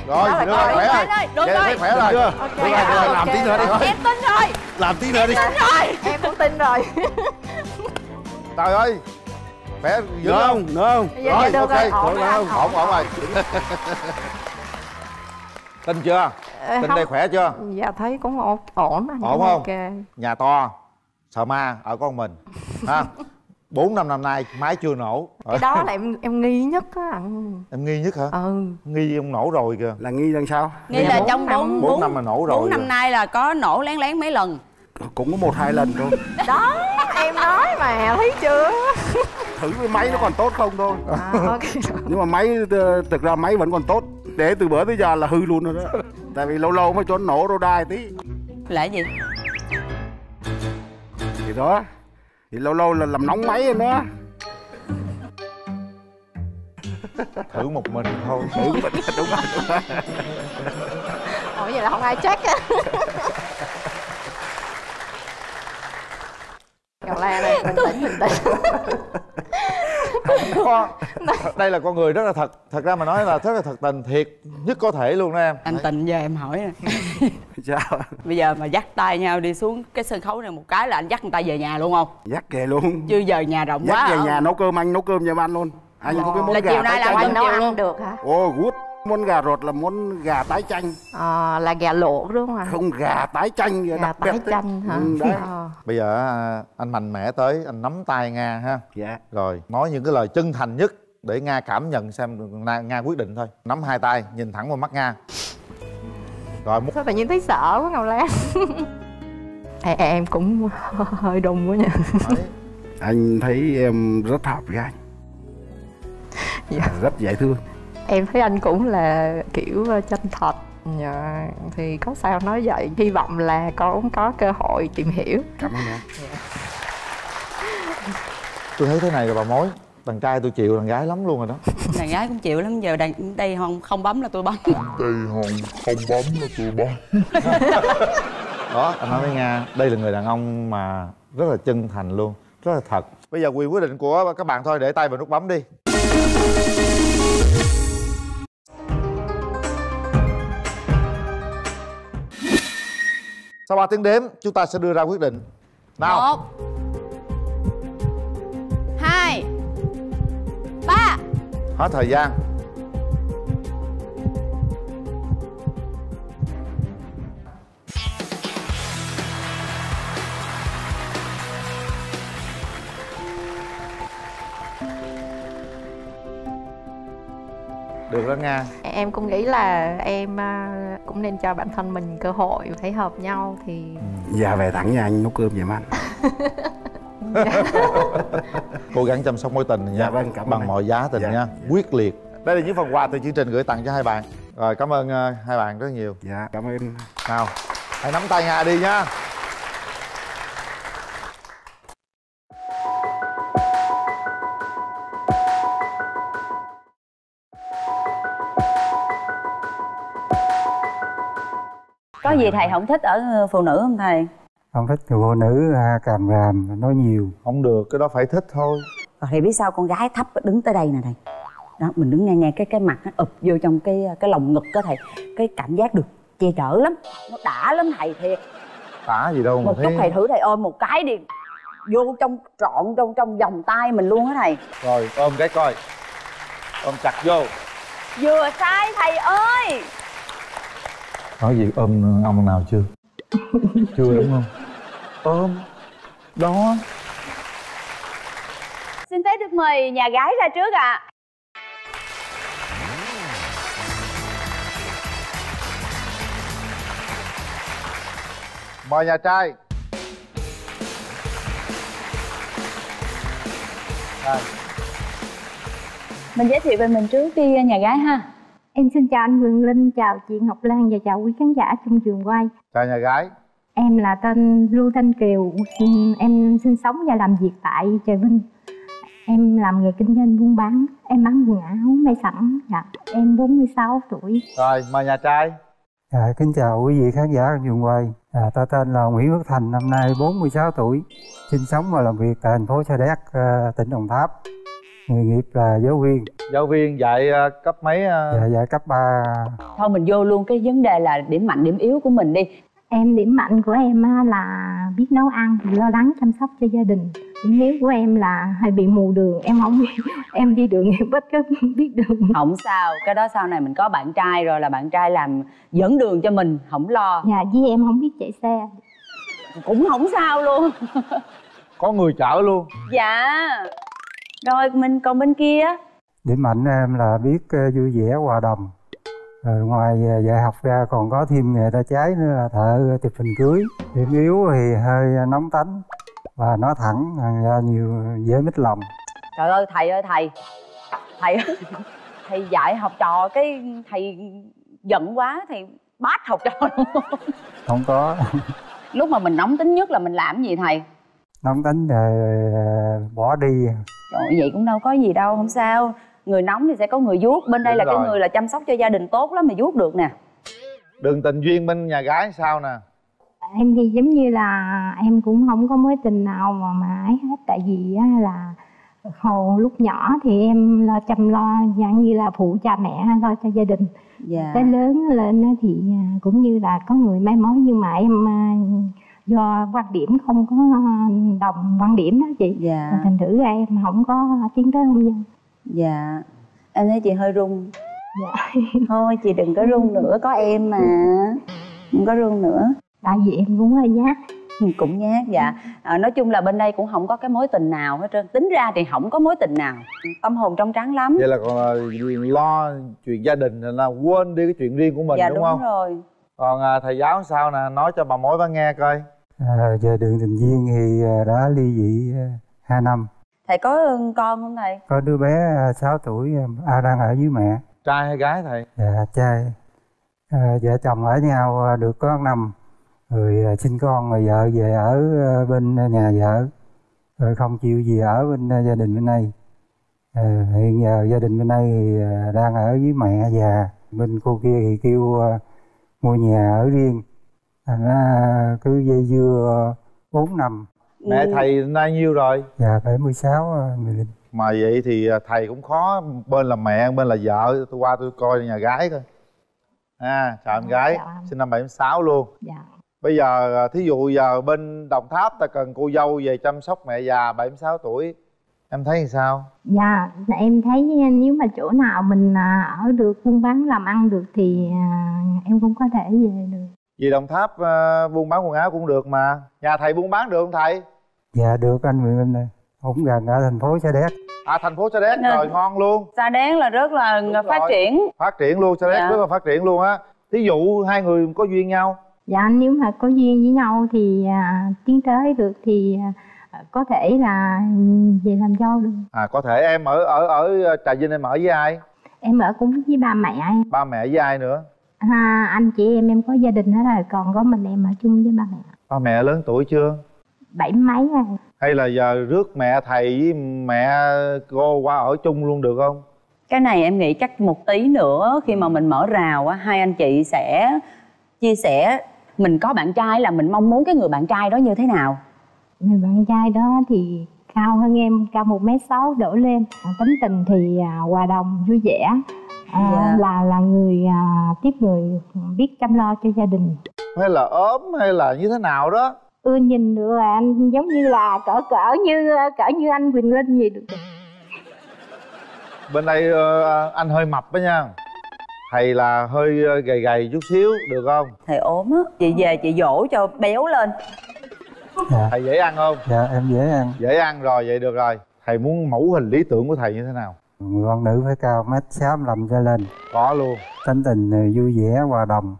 rồi được coi. rồi khỏe rồi. Anh ơi, được rồi. khỏe rồi. Chưa? Ok, được rồi được rồi làm ok, tí nữa đi. Rồi. em tin rồi làm tí nữa đi. em cũng tin rồi. Trời ơi. Khỏe dữ không? không? Được không? Dạ, dạ, được rồi, ổn rồi, không? ổn ổn rồi. Tin chưa? Ờ, tin đây khỏe chưa? Dạ thấy cũng ổn. Ổn anh Ổn không? ok. Nhà to sợ ma ở con mình. Ha bốn năm năm nay máy chưa nổ. Cái đó là em em nghi nhất á em nghi nhất hả? Ừ. Nghi ông nổ rồi kìa. Là nghi rằng sao nghĩ Dạ, là bốn trong năm. bốn bốn năm mà nổ rồi bốn năm nay là có nổ lén lén mấy lần. Cũng có một hai lần thôi. Đó em nói mà thấy chưa? Thử với máy nó còn tốt không thôi. À, ok. Nhưng mà máy ờ, thực ra máy vẫn còn tốt. Để từ bữa tới giờ là hư luôn rồi đó. Tại vì lâu lâu mới cho nó nổ đai tí. Là gì? Thì đó thì lâu lâu là làm nóng máy rồi đó. Thử một mình thôi. Thử mình đúng rồi đúng rồi. Ủa vậy là không ai check á. Ngọc Lan này, bình tĩnh, bình tĩnh Có- đây là con người rất là thật. Thật ra mà nói là rất là thật tình thiệt nhất có thể luôn đó em. Anh tình giờ em hỏi. Nè sao bây giờ mà dắt tay nhau đi xuống cái sân khấu này một cái là anh dắt người ta về nhà luôn không? Dắt về luôn. Chứ giờ nhà rộng dắt quá về hả? nhà nấu cơm anh nấu cơm cho em ăn luôn. Anh có cái món Là gà chiều nay là anh nấu ăn luôn. được hả? Ồ good món gà rột là món gà tái chanh. À, là gà luộc đúng không anh không gà tái chanh gà đặc tái biệt chanh hả? Ừ, đấy. Ờ. bây giờ à, anh mạnh mẽ tới anh nắm tay nga ha. Dạ. Rồi nói những cái lời chân thành nhất để nga cảm nhận xem nga, nga quyết định thôi. Nắm hai tay nhìn thẳng vào mắt nga. Rồi một sao tự nhiên thấy sợ quá Ngọc Lan? Em, em cũng hơi đùng quá nha. Anh thấy em rất hợp với anh. Dạ. rất dễ thương em thấy anh cũng là kiểu ờ, chân thật. Dạ. thì có sao nói vậy. Hy vọng là con có cơ hội tìm hiểu. Cảm ơn em. Tôi thấy thế này rồi bà mối đàn trai tôi chịu đàn gái lắm luôn rồi đó. Đàn gái cũng chịu lắm giờ đàn đây không không bấm là tôi bấm. Đó anh nói với nga đây là người đàn ông mà rất là chân thành luôn rất là thật. Bây giờ quyền quyết định của các bạn thôi để tay vào nút bấm đi sau 3 tiếng đếm chúng ta sẽ đưa ra quyết định. Nào. Một hai ba. Hết thời gian được đó nga. Em cũng nghĩ là em à, cũng nên cho bản thân mình cơ hội thấy hợp nhau thì Dạ về tặng nhà anh nấu cơm giùm anh cố gắng chăm sóc mối tình nha. Dạ vâng, bằng anh. mọi giá tình Dạ, nha. Quyết liệt. Đây là những phần quà từ chương trình gửi tặng cho hai bạn. Rồi cảm ơn ờ, hai bạn rất nhiều. Dạ cảm ơn. Nào hãy nắm tay nga đi nha gì thầy? Không thích ở phụ nữ không thầy? Không thích người phụ nữ à, càm ràm nói nhiều. Không được cái đó phải thích thôi. Còn thầy biết sao con gái thấp đứng tới đây nè thầy? Đó mình đứng nghe nghe cái cái mặt nó ụp vô trong cái cái lồng ngực đó thầy. Cái cảm giác được che chở lắm. Nó đã lắm thầy thiệt. Tả gì đâu mà một chút thầy thử thầy ôm một cái đi. Vô trong trọn trong trong vòng tay mình luôn á thầy. Rồi ôm cái coi. Ôm chặt vô. Vừa sai thầy ơi nói gì ôm ông nào chưa? Chưa đúng không? Ôm. Đó. Xin phép được mời nhà gái ra trước ạ. Mời nhà trai. Rồi. mình giới thiệu về mình trước đi nhà gái ha Em xin chào anh Quyền Linh, chào chị Ngọc Lan và chào quý khán giả trong trường quay. chào nhà gái Em là tên Lưu Thanh Kiều, em sinh sống và làm việc tại Trà Vinh. Em làm nghề kinh doanh buôn bán, em bán quần áo, may sẵn. Dạ. Em 46 tuổi. rồi mời nhà trai à, kính chào quý vị khán giả trong trường quay à, tôi tên là Nguyễn Đức Thành năm nay 46 tuổi sinh sống và làm việc tại thành phố Sa Đéc à, tỉnh Đồng Tháp nghề nghiệp là giáo viên giáo viên dạy ờ, cấp mấy ờ? dạ dạy cấp 3 thôi mình vô luôn cái vấn đề là điểm mạnh điểm yếu của mình đi Em điểm mạnh của em á là biết nấu ăn, lo lắng chăm sóc cho gia đình. Điểm yếu của em là hay bị mù đường, em không em đi đường em bất có biết đường. không sao cái đó sau này mình có bạn trai rồi là bạn trai làm dẫn đường cho mình không lo Dạ, với em không biết chạy xe. cũng không sao luôn có người chở luôn dạ rồi mình còn bên kia điểm mạnh em là biết à, vui vẻ hòa đồng. Rồi ngoài à, dạy học ra còn có thêm nghề tay trái nữa là thợ chụp hình cưới. Điểm yếu thì hơi nóng tánh và nói thẳng ra nhiều dễ mít lòng. Trời ơi thầy ơi thầy. Thầy thầy dạy học trò cái thầy giận quá thầy bát học trò luôn. Không có. Lúc mà mình nóng tính nhất là mình làm gì thầy? Nóng tính rồi bỏ đi Trời ơi, vậy cũng đâu có gì đâu không sao. Người nóng thì sẽ có người vuốt. Bên đây Đúng là rồi. cái người là chăm sóc cho gia đình tốt lắm mà vuốt được nè. Đường tình duyên bên nhà gái sao nè? Em thì giống như là em cũng không có mối tình nào mà mà ấy hết. Tại vì á là hồi lúc nhỏ thì em lo chăm lo dạng như là phụ cha mẹ lo cho gia đình. Dạ. Tới lớn lên á thì à, cũng như là có người mai mối. Nhưng mà em à, do quan điểm không có đồng quan điểm đó chị. Dạ. Thành thử em không có tiến tới hôn nhân dạ. Em thấy chị hơi run. Dạ. Thôi chị đừng có run nữa có em mà. Không có run nữa. Tại vì em cũng hơi nhát. Ừ, cũng nhát dạ. À, nói chung là bên đây cũng không có cái mối tình nào hết trơn. Tính ra thì không có mối tình nào. Tâm hồn trong trắng lắm. Vậy là còn là lo chuyện gia đình là quên đi cái chuyện riêng của mình dạ đúng, đúng, không? rồi. Còn à, thầy giáo sao nè? Nói cho bà mối bà nghe coi À, về đường tình duyên thì à, đã ly dị à, 2 năm. Thầy có con không thầy? Có đứa bé à, 6 tuổi à, đang ở với mẹ. Trai hay gái thầy? Dạ trai. À, vợ chồng ở nhau à, được có năm. Rồi à, sinh con rồi vợ về ở à, bên nhà vợ. Rồi không chịu gì ở bên à, gia đình bên đây. À, hiện giờ gia đình bên đây thì à, đang ở với mẹ già. Bên cô kia thì kêu à, mua nhà ở riêng thành ra cứ dây dưa 4 năm. Mẹ Ừ. thầy nay nhiêu rồi? Dạ 76 à, người linh mà vậy thì à, thầy cũng khó bên là mẹ bên là vợ tôi qua tôi coi nhà gái coi. À chào em gái chào anh. sinh năm 76 luôn. Dạ. Bây giờ à, thí dụ giờ bên đồng tháp ta cần cô dâu về chăm sóc mẹ già 76 tuổi em thấy thì sao? Dạ em thấy nếu mà chỗ nào mình à, ở được buôn bán làm ăn được thì em cũng có thể về được vì đồng tháp uh, buôn bán quần áo cũng được mà. Nhà thầy buôn bán được không thầy? Dạ được anh Nguyễn Minh này cũng gần ở thành phố Sa Đéc. À thành phố Sa Đéc. Nên- rồi ngon luôn. Sa Đéc là rất là phát rồi. triển. Phát triển luôn Sa Đéc Dạ. rất là phát triển luôn á. Thí dụ hai người có duyên nhau. Dạ nếu mà có duyên với nhau thì à, tiến tới được thì à, có thể là về làm dâu được. À có thể em ở ở ở trà vinh em ở với ai? Em ở cũng với ba mẹ em. Ba mẹ với ai nữa à, anh chị em em có gia đình hết rồi còn có mình em ở chung với ba mẹ. Ba mẹ lớn tuổi chưa? Bảy mấy rồi. Hay là giờ rước mẹ thầy với mẹ cô qua ở chung luôn được không? Cái này em nghĩ chắc một tí nữa khi mà mình mở rào á hai anh chị sẽ chia sẻ mình có bạn trai là mình mong muốn cái người bạn trai đó như thế nào. Người bạn trai đó thì cao hơn em cao một m sáu đổ lên. À, tính tình thì à, hòa đồng vui vẻ à, Dạ. là là người à, tiếp người biết chăm lo cho gia đình. Hay là ốm hay là như thế nào đó? Ưa nhìn nữa à, anh giống như là cỡ cỡ như cỡ như anh Quỳnh Linh gì được bên đây ờ, anh hơi mập đó nha. Thầy là hơi ờ, gầy gầy chút xíu được không? Thầy ốm á. Chị về chị dỗ cho béo lên. Dạ. Thầy dễ ăn không? Dạ em dễ ăn. Dễ ăn rồi vậy được rồi. Thầy muốn mẫu hình lý tưởng của thầy như thế nào người con nữ phải cao mét sáu lăm trở lên. Có luôn. Tính tình ờ, vui vẻ hòa đồng.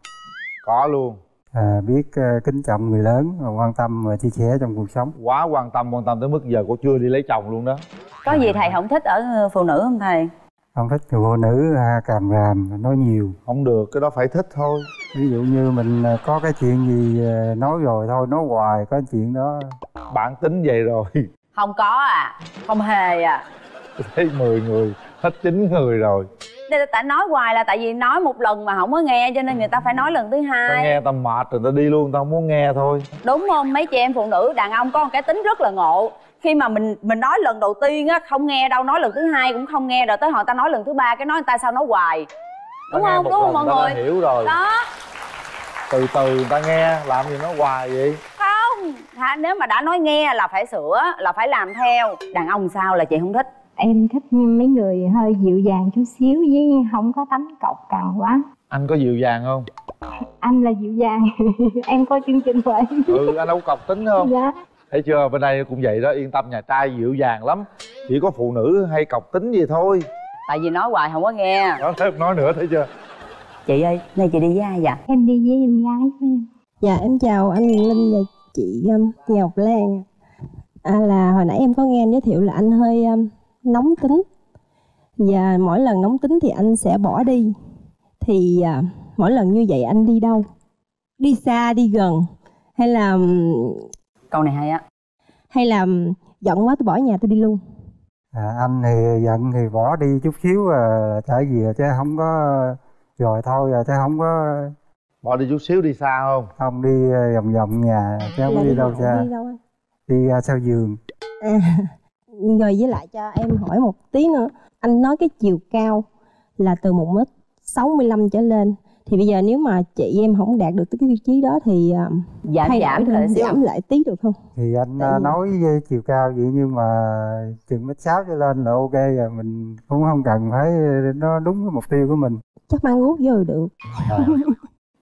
Có luôn. À, biết ờ, kính trọng người lớn và quan tâm và chia sẻ trong cuộc sống. Quá quan tâm quan tâm tới mức giờ cô chưa đi lấy chồng luôn đó. Có gì thầy không thích ở phụ nữ không thầy? Không thích người phụ nữ à, càm ràm nói nhiều. Không được cái đó phải thích thôi. Ví dụ như mình có cái chuyện gì nói rồi thôi nói hoài có chuyện đó. Bản tính vậy rồi. Không có à không hề à thấy 10 người hết chín người rồi. Đây tại nói hoài là tại vì nói một lần mà không có nghe cho nên người ta phải nói lần thứ ta hai. nghe ta mệt rồi ta đi luôn ta không muốn nghe thôi. Đúng không? Mấy chị em phụ nữ đàn ông có một cái tính rất là ngộ. Khi mà mình mình nói lần đầu tiên á không nghe đâu nói lần thứ hai cũng không nghe rồi tới hồi ta nói lần thứ ba cái nói người ta sao nói hoài. Đúng Ta không? đúng không mọi ta người? hiểu rồi. Đó. Từ từ người ta nghe làm gì nó hoài vậy? Không. Hả, nếu mà đã nói nghe là phải sửa là phải làm theo. Đàn ông sao là chị không thích em thích mấy người hơi dịu dàng chút xíu với không có tánh cọc cằn quá. Anh có dịu dàng không? Anh là dịu dàng. Em có chương trình vậy ừ anh đâu có cọc tính không? Dạ. Thấy chưa? Bên đây cũng vậy đó yên tâm nhà trai dịu dàng lắm. Chỉ có phụ nữ hay cọc tính gì thôi. Tại vì nói hoài không có nghe. Đó thêm nói nữa thấy chưa? Chị ơi nay chị đi với ai vậy? Em đi với em gái của em. Dạ em chào anh Nguyễn Linh và chị um, Ngọc Lan. À, là hồi nãy em có nghe anh giới thiệu là anh hơi um, nóng tính. Và mỗi lần nóng tính thì anh sẽ bỏ đi. Thì à, mỗi lần như vậy anh đi đâu? Đi xa đi gần? Hay là câu này hay á. hay là giận quá tôi bỏ nhà tôi đi luôn? À, anh thì giận thì bỏ đi chút xíu à, là trở về chứ không có rồi thôi à, chứ không có bỏ đi chút xíu đi xa không? Không đi à, vòng vòng nhà chứ không Là đi đâu xa. Đi đâu đi à, sau giường. À, rồi với lại cho em hỏi một tí nữa. Anh nói cái chiều cao là từ một mét sáu mươi lăm trở lên. Thì bây giờ nếu mà chị em không đạt được tới cái tiêu chí đó thì à, giảm thay giảm lại giảm lại tí được không? Thì anh Tại à, nói với chiều cao vậy nhưng mà chừng mét sáu trở lên là ok rồi mình cũng không cần phải nó đúng cái mục tiêu của mình. Chắc mang guốc vô rồi được.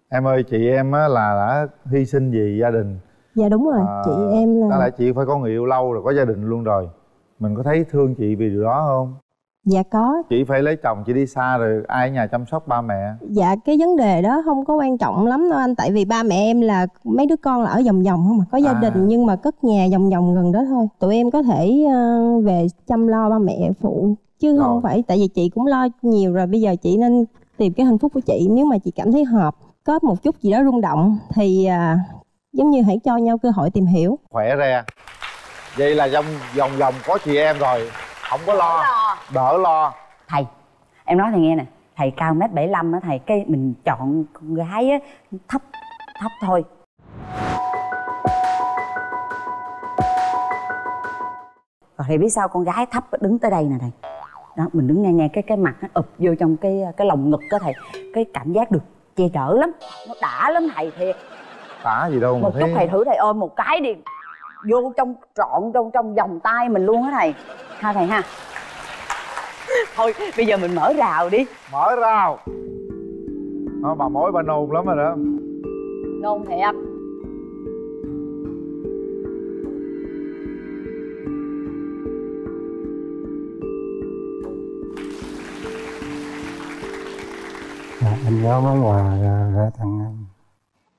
Em ơi chị em á là đã hy sinh vì gia đình. Dạ đúng rồi. À, chị em là lẽ chị phải có người yêu lâu rồi có gia đình luôn rồi mình có thấy thương chị vì điều đó không? Dạ có. Chị phải lấy chồng chị đi xa rồi ai ở nhà chăm sóc ba mẹ? Dạ cái vấn đề đó không có quan trọng lắm đâu anh. Tại vì ba mẹ em là mấy đứa con là ở vòng vòng không mà có gia À. đình nhưng mà cất nhà vòng vòng gần đó thôi. Tụi em có thể ờ, về chăm lo ba mẹ phụ chứ không phải. Tại vì chị cũng lo nhiều rồi. Bây giờ chị nên tìm cái hạnh phúc của chị. Nếu mà chị cảm thấy hợp có một chút gì đó rung động thì à, giống như hãy cho nhau cơ hội tìm hiểu. Khỏe re vậy là trong vòng vòng có chị em rồi. Không có lo. Đỡ lo. Thầy em nói thầy nghe nè. Thầy cao mét bảy á thầy cái mình chọn con gái á thấp thấp thôi. Còn thầy biết sao con gái thấp đứng tới đây nè thầy. Đó mình đứng nghe nghe cái cái mặt nó ụp vô trong cái cái lồng ngực đó thầy. Cái cảm giác được che chở lắm. Nó đã lắm thầy thiệt. Tả gì đâu mà một thấy chút thầy thử thầy ôm một cái đi vô trong trọn trong trong vòng tay mình luôn á thầy. Ha thầy ha. Thôi bây giờ mình mở rào đi. Mở rào. Đó, bà mối bà nôn lắm rồi đó. Nôn thiệt à, anh có món quà à, gửi tặng anh.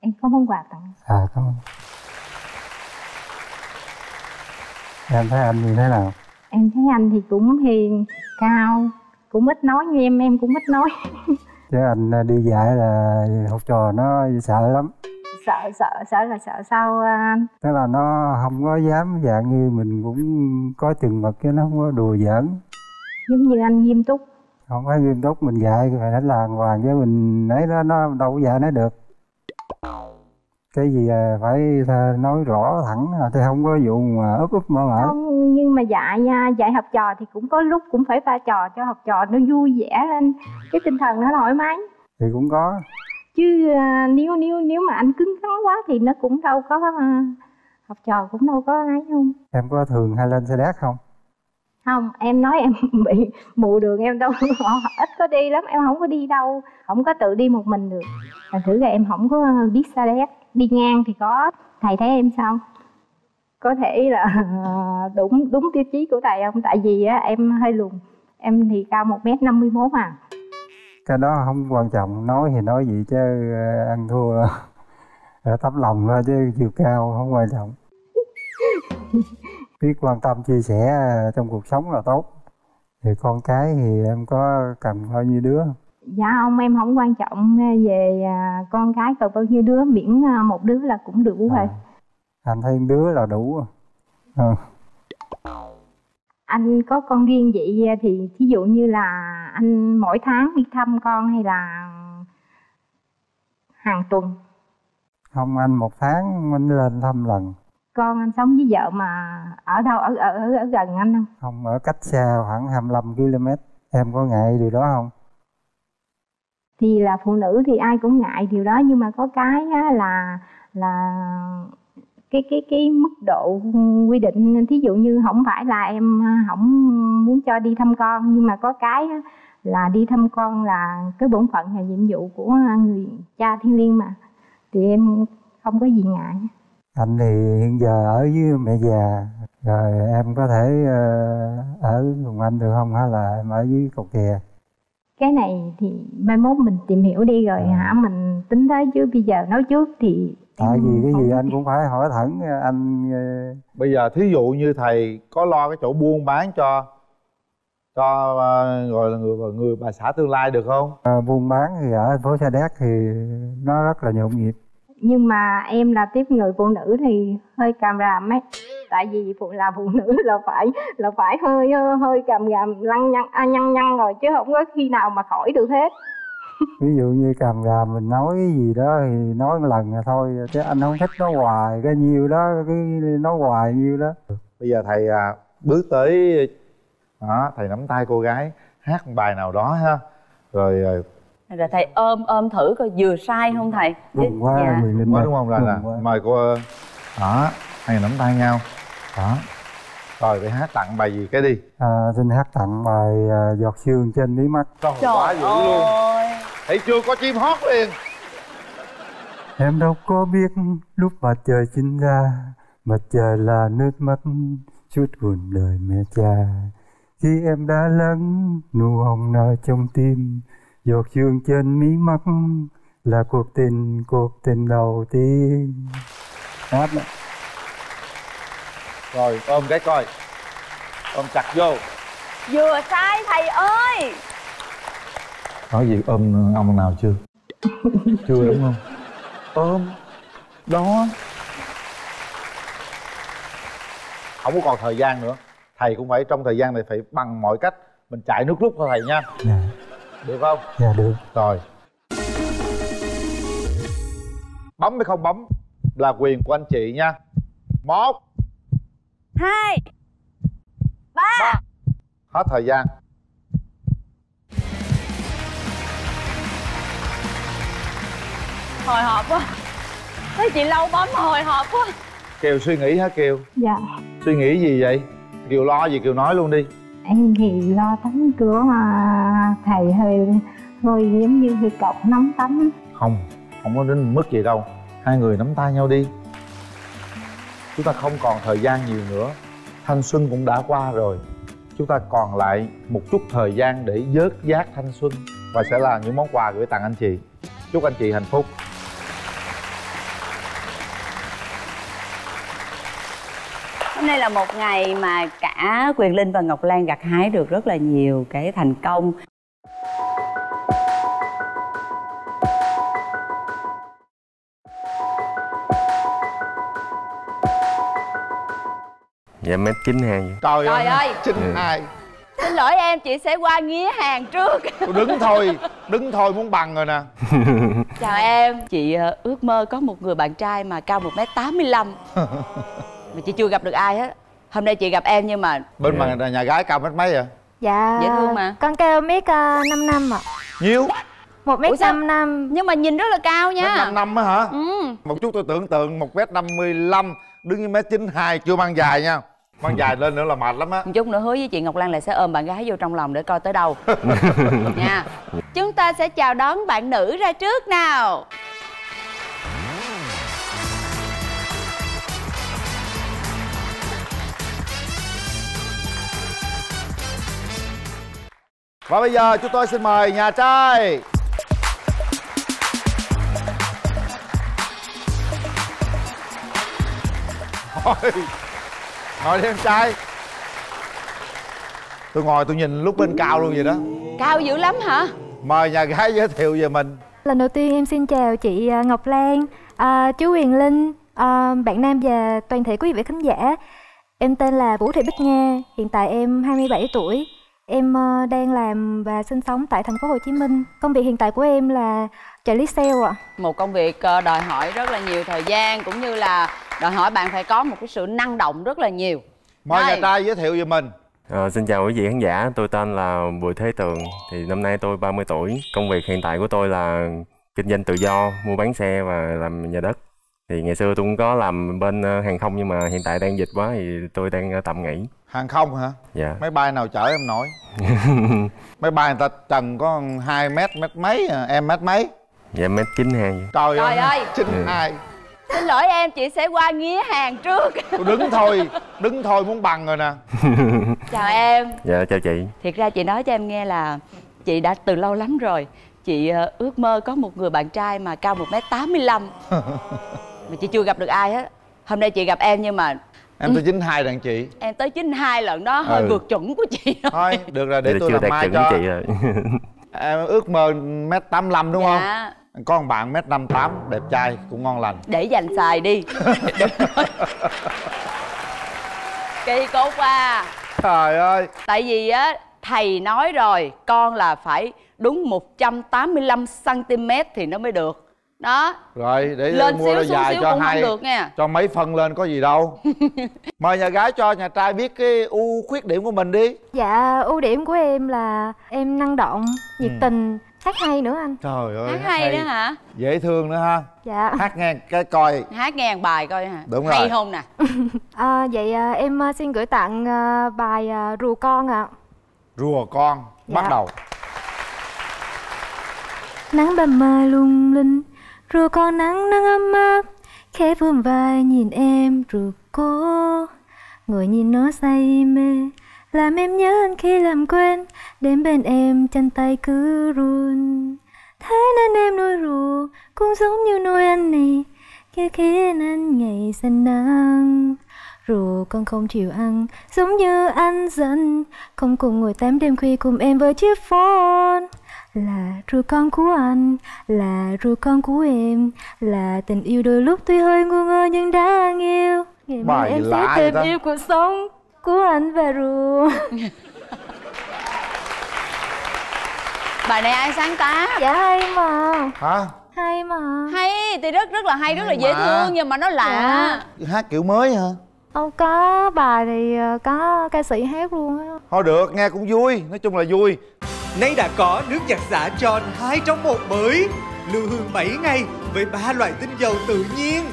Em có món quà tặng. À cảm ơn em thấy anh như thế nào? Em thấy anh thì cũng hiền cao cũng ít nói như em em cũng ít nói. Chứ anh à, đi dạy là học trò nó sợ lắm. Sợ sợ sợ là sợ sao à, anh tức là nó không có dám dạng như mình cũng có chừng mực chứ nó không có đùa giỡn. Giống như anh nghiêm túc. Không phải nghiêm túc mình dạy phải đánh làng hoàng chứ mình ấy đó nó đâu có dạy nó được cái gì à, phải nói rõ thẳng à, chứ không có vụ mà úp úp mở mở. Không nhưng mà dạy nha dạy học trò thì cũng có lúc cũng phải pha trò cho học trò nó vui vẻ lên. Cái tinh thần nó thoải mái. Thì cũng có. Chứ à, nếu nếu nếu mà anh cứng rắn quá thì nó cũng đâu có à, học trò cũng đâu có ấy không. Em có thường hay lên xe đét không không em nói em bị mù đường em đâu. Họ ít có đi lắm em không có đi đâu không có tự đi một mình được. Thành thử ra em không có biết xa đét. Đi ngang thì có thầy thấy em sao? Có thể là đúng đúng tiêu chí của thầy không? Tại vì á, em hơi lùn em thì cao một m năm mươi mốt à. Cái đó không quan trọng nói thì nói gì chứ ờ, ăn thua là tấm lòng thôi chứ chiều cao không quan trọng biết quan tâm chia sẻ ờ, trong cuộc sống là tốt. Thì con cái thì em có cần bao nhiêu đứa? Dạ không em không quan trọng về à, con cái còn bao nhiêu đứa miễn à, một đứa là cũng đủ rồi. anh thấy đứa là đủ. Rồi. Ờ. anh có con riêng vậy thì thí dụ như là anh mỗi tháng đi thăm con hay là hàng tuần? Không anh một tháng anh lên thăm lần con anh sống với vợ mà ở đâu ở ở ở, ở gần anh không? Không ở cách xa khoảng 25 km em có ngại điều đó không? Thì là phụ nữ thì ai cũng ngại điều đó nhưng mà có cái á, là là cái cái cái mức độ quy định. Thí dụ như không phải là em không muốn cho đi thăm con nhưng mà có cái á, là đi thăm con là cái bổn phận là nhiệm vụ của người cha thiên liêng mà. Thì em không có gì ngại anh thì hiện giờ ở với mẹ già rồi em có thể ờ, ở cùng anh được không? Hay là em ở dưới cầu kè cái này thì mai mốt mình tìm hiểu đi rồi hả mình tính tới chứ. Bây giờ nói trước thì tại vì cái gì anh cũng phải hỏi thẳng anh ờ, bây giờ thí dụ như thầy có lo cái chỗ buôn bán cho cho ờ, gọi là người người bà xã tương lai được không? Ờ, buôn bán thì ở thành phố Sa Đéc thì nó rất là nhộn nhịp nhưng mà em là tiếp người phụ nữ thì hơi càm ràm ấy. Tại vì phụ là phụ nữ là phải là phải hơi hơi, hơi càm ràm lăng nhăng à, nhăn nhăn rồi chứ không có khi nào mà khỏi được hết. Ví dụ như cầm gà mình nói cái gì đó thì nói một lần là thôi chứ anh không thích nói hoài cái nhiêu đó cái nói hoài nhiêu đó. Bây giờ thầy à, bước tới đó thầy nắm tay cô gái hát một bài nào đó ha. Rồi à, rồi thầy ôm ôm thử coi vừa sai không thầy? Buồn quá Dạ. Quyền Linh ơi. đúng không? Là Buồn là quá. mời cô đó hai người nắm tay nhau. Đó. Rồi phải hát tặng bài gì cái đi? À, xin hát tặng bài à, giọt sương trên mí mắt. Trời quá dữ luôn. thấy chưa có chim hót liền. Em đâu có biết lúc mặt trời sinh ra mặt trời là nước mắt suốt cuộc đời mẹ cha. Khi em đã lắng nụ hồng nở trong tim giọt sương trên mí mắt là cuộc tình cuộc tình đầu tiên. Hát đó. rồi ôm cái coi. Ôm chặt vô. Vừa sai thầy ơi! Nói gì ôm ông nào chưa? Chưa đúng không? Ôm. Đó. Không có còn thời gian nữa. Thầy cũng phải trong thời gian này phải bằng mọi cách mình chạy nước rút thôi thầy nha. Dạ được không? Dạ được. Rồi. Bấm hay không bấm là quyền của anh chị nha. Một. Hai. Ba. Hết thời gian. Hồi hộp quá. Thấy chị lâu bấm hồi hộp quá. Kiều suy nghĩ hả kiều? Dạ. Suy nghĩ gì vậy? Kiều lo gì kiều nói luôn đi em thì lo tắm cửa mà thầy hơi hơi giống như hơi cọc nóng tắm. Không không có đến mức gì đâu. Hai người nắm tay nhau đi. Chúng ta không còn thời gian nhiều nữa. Thanh xuân cũng đã qua rồi. Chúng ta còn lại một chút thời gian để dớt giác thanh xuân. Và sẽ là những món quà gửi tặng anh chị. Chúc anh chị hạnh phúc. Hôm nay là một ngày mà cả Quyền Linh và Ngọc Lan gặt hái được rất là nhiều cái thành công. Dạ mét chín hai trời, Trời ơi. chín Ừ. hai. Xin lỗi em, chị sẽ qua nghía hàng trước. Đứng thôi đứng thôi muốn bằng rồi nè. Chào em. Chị ờ, ước mơ có một người bạn trai mà cao 1m85 Mà chị chưa gặp được ai hết. Hôm nay chị gặp em nhưng mà bên mà nhà gái cao mét mấy vậy dạ Dễ thương mà. con cao mét uh, 5 năm ạ. Nhiêu một mét năm năm. Nhưng mà nhìn rất là cao mét nha năm năm á hả? Ừ. một chút tôi tưởng tượng một mét năm mươi lăm đứng như mét chín hai chưa mang dài nha. Mang dài lên nữa là mệt lắm á. Một chút nữa hứa với chị Ngọc Lan là sẽ ôm bạn gái vô trong lòng để coi tới đâu. Nha. Chúng ta sẽ chào đón bạn nữ ra trước nào và bây giờ chúng tôi xin mời nhà trai. Ngồi ngồi đi em trai. Tôi ngồi tôi nhìn lúc bên cao luôn vậy đó. Cao dữ lắm hả? mời nhà gái giới thiệu về mình. Lần đầu tiên em xin chào chị à, Ngọc Lan. À, chú Huyền Linh. À, bạn nam và toàn thể quý vị khán giả. Em tên là Vũ Thị Bích Nga hiện tại em 27 tuổi em à, đang làm và sinh sống tại thành phố Hồ Chí Minh. Công việc hiện tại của em là trợ lý sale ạ. Một công việc ờ, đòi hỏi rất là nhiều thời gian Cũng như là đòi hỏi bạn phải có một cái sự năng động rất là nhiều. Mời Rồi. nhà trai giới thiệu về mình. Ờ, xin chào quý vị khán giả, tôi tên là Bùi Thế Tường. Thì năm nay tôi 30 tuổi. Công việc hiện tại của tôi là kinh doanh tự do, mua bán xe và làm nhà đất. Thì ngày xưa tôi cũng có làm bên ờ, hàng không nhưng mà hiện tại đang dịch quá thì tôi đang ờ, tạm nghỉ hàng không hả? Dạ. Máy bay nào chở em nổi? Máy bay người ta trần có 2 mét mét mấy à, em mét mấy? Dạ mét chín hai trời, Trời ơi. chín Ừ. hai. Xin lỗi em, chị sẽ qua nghía hàng trước. Tôi đứng thôi đứng thôi muốn bằng rồi nè. Chào em. Dạ chào chị. Thiệt ra chị nói cho em nghe là Chị đã từ lâu lắm rồi. Chị ờ, ước mơ có một người bạn trai mà cao 1m85 Mà chị chưa gặp được ai hết. Hôm nay chị gặp em nhưng mà em chín hai đàn chị. Em tới 92 lần đó hơi Ừ. vượt chuẩn của chị thôi được rồi để Vậy tôi chưa làm đạt mai chuẩn cho. chị rồi. Em ước mơ mét tám đúng không? Dạ. có một bạn mét năm tám đẹp trai cũng ngon lành. Để dành xài đi. Rồi. Kỳ cục à. Trời ơi. Tại vì á thầy nói rồi Con là phải đúng 185cm thì nó mới được Đó rồi để Lên mua xíu dài xíu cho hai được nha. cho mấy phân lên có gì đâu mời nhà gái cho nhà trai biết cái ưu khuyết điểm của mình đi dạ ưu điểm của em là em năng động nhiệt Ừ. tình hát hay nữa anh trời ơi Hát hay nữa hả? dễ thương nữa ha dạ hát nghe cái coi Hát nghe một bài coi hả? Đúng Hay rồi. không nè? à, vậy à, em à, xin gửi tặng à, bài à, rùa con ạ rùa con bắt Dạ. đầu Nắng ban mai lung linh Rùa con nắng nắng ấm áp, Khẽ vươn vai nhìn em rùa cô Ngồi nhìn nó say mê, Làm em nhớ anh khi làm quen Đến bên em chân tay cứ run. Thế nên em nuôi rùa Cũng giống như nuôi anh này Kia khiến anh ngày xanh nắng. Rùa con không chịu ăn, Giống như anh dần Không cùng ngồi tám đêm khuya cùng em với chiếc phone là ru con của anh là ru con của em là tình yêu đôi lúc tuy hơi ngu ngơ nhưng đáng yêu. Ngày mai Bài em sẽ thêm ta? yêu cuộc sống của anh và ru. Bài này ai sáng tác? dạ hay mà. Hả? Hay mà. Hay thì rất rất là hay, rất là Hay dễ mà. thương nhưng mà nó lạ. hát kiểu mới hả? Không có bài thì ờ, có ca sĩ hát luôn á. Thôi được nghe cũng vui nói chung là vui Nay đã có nước giặt xả John 2 trong một mới lưu hương 7 ngày với ba loại tinh dầu tự nhiên.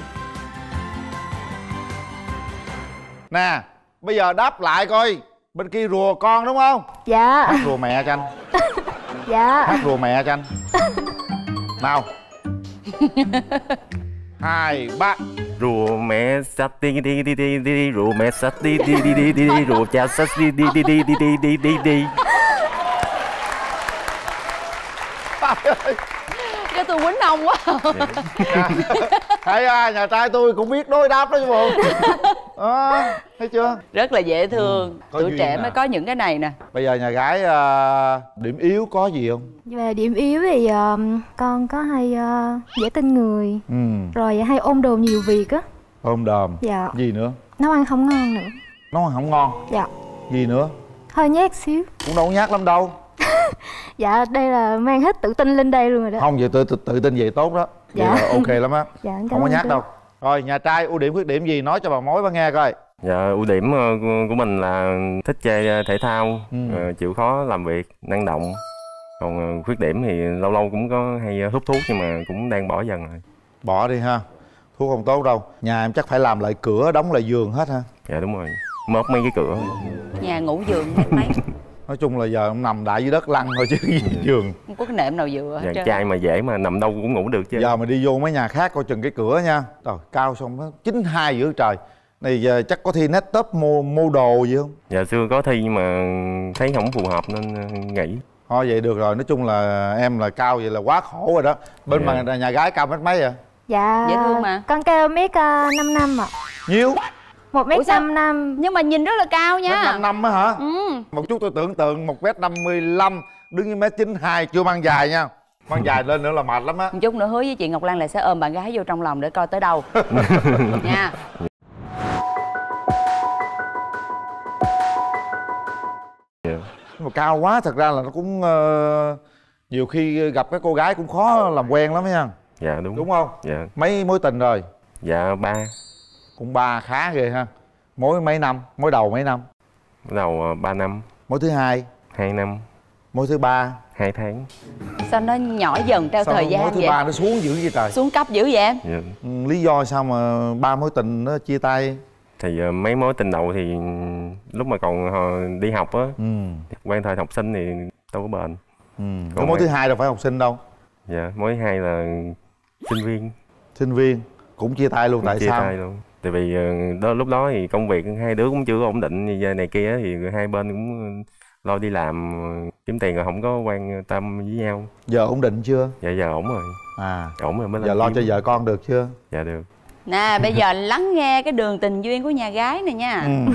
Nè, bây giờ đáp lại coi Bên kia rùa con đúng không? Dạ Hát rùa mẹ cho anh Dạ Hát rùa mẹ cho anh Nào Hai, ba rùa mẹ sắt đi đi đi đi đi rùa mẹ sắt đi đi đi đi đi đi rùa cha sắt đi đi đi đi đi đi đi đi cho tôi quýnh ông quá. Thấy à, nhà trai tôi cũng biết đối đáp đó chứ bộ. À, Thấy chưa? rất là dễ thương. Có tuổi trẻ à. mới có những cái này nè. Bây giờ nhà gái à, điểm yếu có gì không? Về điểm yếu thì ờ, con có hay ờ, dễ tin người. Ừ. Rồi hay ôm đồ nhiều việc á. Ôm đờm Dạ. Gì nữa? Nấu ăn không ngon nữa. Nó không ngon? Dạ. Gì nữa? Hơi nhát xíu. Cũng đâu có nhát lắm đâu Dạ đây là mang hết tự tin lên đây luôn rồi đó. Không, vậy tự, tự, tự tin vậy tốt đó. Vậy Dạ. là ok lắm á. Dạ Không có nhát chú. đâu. Rồi, nhà trai ưu điểm khuyết điểm gì nói cho bà mối bà nghe coi. Dạ ưu điểm ờ, của- mình là thích chơi ờ, thể thao Ừ. ờ, chịu khó làm việc năng động. Còn khuyết điểm thì lâu lâu cũng có hay hút thuốc nhưng mà cũng đang bỏ dần rồi. Bỏ đi ha. Thuốc không tốt đâu. Nhà em chắc phải làm lại cửa, đóng lại giường hết ha. Dạ đúng rồi. Mớp mấy cái cửa. Nhà ngủ giường hết mấy Nói chung là giờ ông nằm đại dưới đất lăn thôi chứ gì giường không có cái nệm nào vừa hết dạ trai mà dễ mà nằm đâu cũng ngủ được chứ Giờ mà đi vô mấy nhà khác coi chừng cái cửa nha Trời, cao xong nó chín hai giữa trời Này giờ chắc có thi net top mô, mô đồ gì không? dạ xưa có thi nhưng mà thấy không phù hợp nên ờ, nghỉ Thôi vậy được rồi, nói chung là em là cao vậy là quá khổ rồi đó Bên Dạ. mà nhà gái cao mét mấy à? Dạ Dễ thương mà. Con cao mét uh, 5 năm ạ Nhiêu? Một mét? 5 năm nhưng mà nhìn rất là cao nha năm năm á hả? ừ. Một chút tôi tưởng tượng một mét năm mươi lăm Đứng như mét chín hai chưa mang dài nha Mang dài lên nữa là mệt lắm á một chút nữa hứa với chị ngọc lan là sẽ ôm bạn gái vô trong lòng để coi tới đâu nha Nhưng mà cao quá thật ra là nó cũng ờ, Nhiều khi gặp cái cô gái cũng khó làm quen lắm nha dạ đúng Đúng không? dạ Mấy mối tình rồi? dạ ba Cũng ba khá ghê ha Mối mấy năm? Mối đầu mấy năm? đầu ờ, ba năm Mối thứ hai? hai năm Mối thứ ba? hai tháng sao nó nhỏ dần theo Sao thời mối gian thứ vậy ba nó xuống dữ vậy trời? xuống cấp dữ vậy em dạ. Ừ, Lý do sao mà ba mối tình nó chia tay? thì ờ, mấy mối tình đầu thì lúc mà còn ờ, đi học á Ừ. quen thời học sinh thì đâu có bền Ừ. Còn mối mấy- thứ hai đâu phải học sinh đâu dạ mối hai là sinh viên Sinh viên Cũng chia tay luôn tại chia sao? tay luôn tại vì ờ, đó lúc đó thì công việc hai đứa cũng chưa có ổn định như giờ này kia thì hai bên cũng lo đi làm kiếm tiền rồi không có quan tâm với nhau Giờ ổn định chưa? dạ giờ ổn rồi À ổn rồi mới Giờ lo kiếm. cho vợ con được chưa? dạ được nè bây giờ lắng nghe cái đường tình duyên của nhà gái này nha Ừ.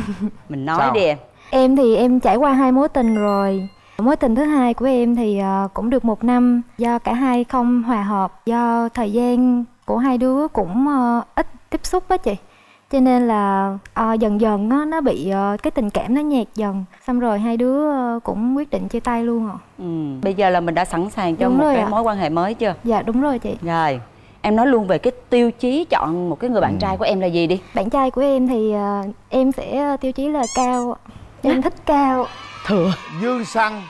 mình nói Sao? đi em Em thì em trải qua hai mối tình rồi Mối tình thứ hai của em thì ờ, cũng được một năm Do cả hai không hòa hợp Do thời gian của hai đứa cũng ờ, ít tiếp xúc á chị Cho nên là ờ, dần dần á, nó bị ờ, cái tình cảm nó nhạt dần. Xong rồi hai đứa ờ, cũng quyết định chia tay luôn ạ. Ừ. bây giờ là mình đã sẵn sàng cho Đúng một cái ạ. mối quan hệ mới chưa? Dạ đúng rồi chị. Rồi em nói luôn về cái tiêu chí chọn một cái người bạn Ừ. trai của em là gì đi. Bạn trai của em thì ờ, em sẽ tiêu chí là cao. Em thích cao. Thừa. Dương xăng.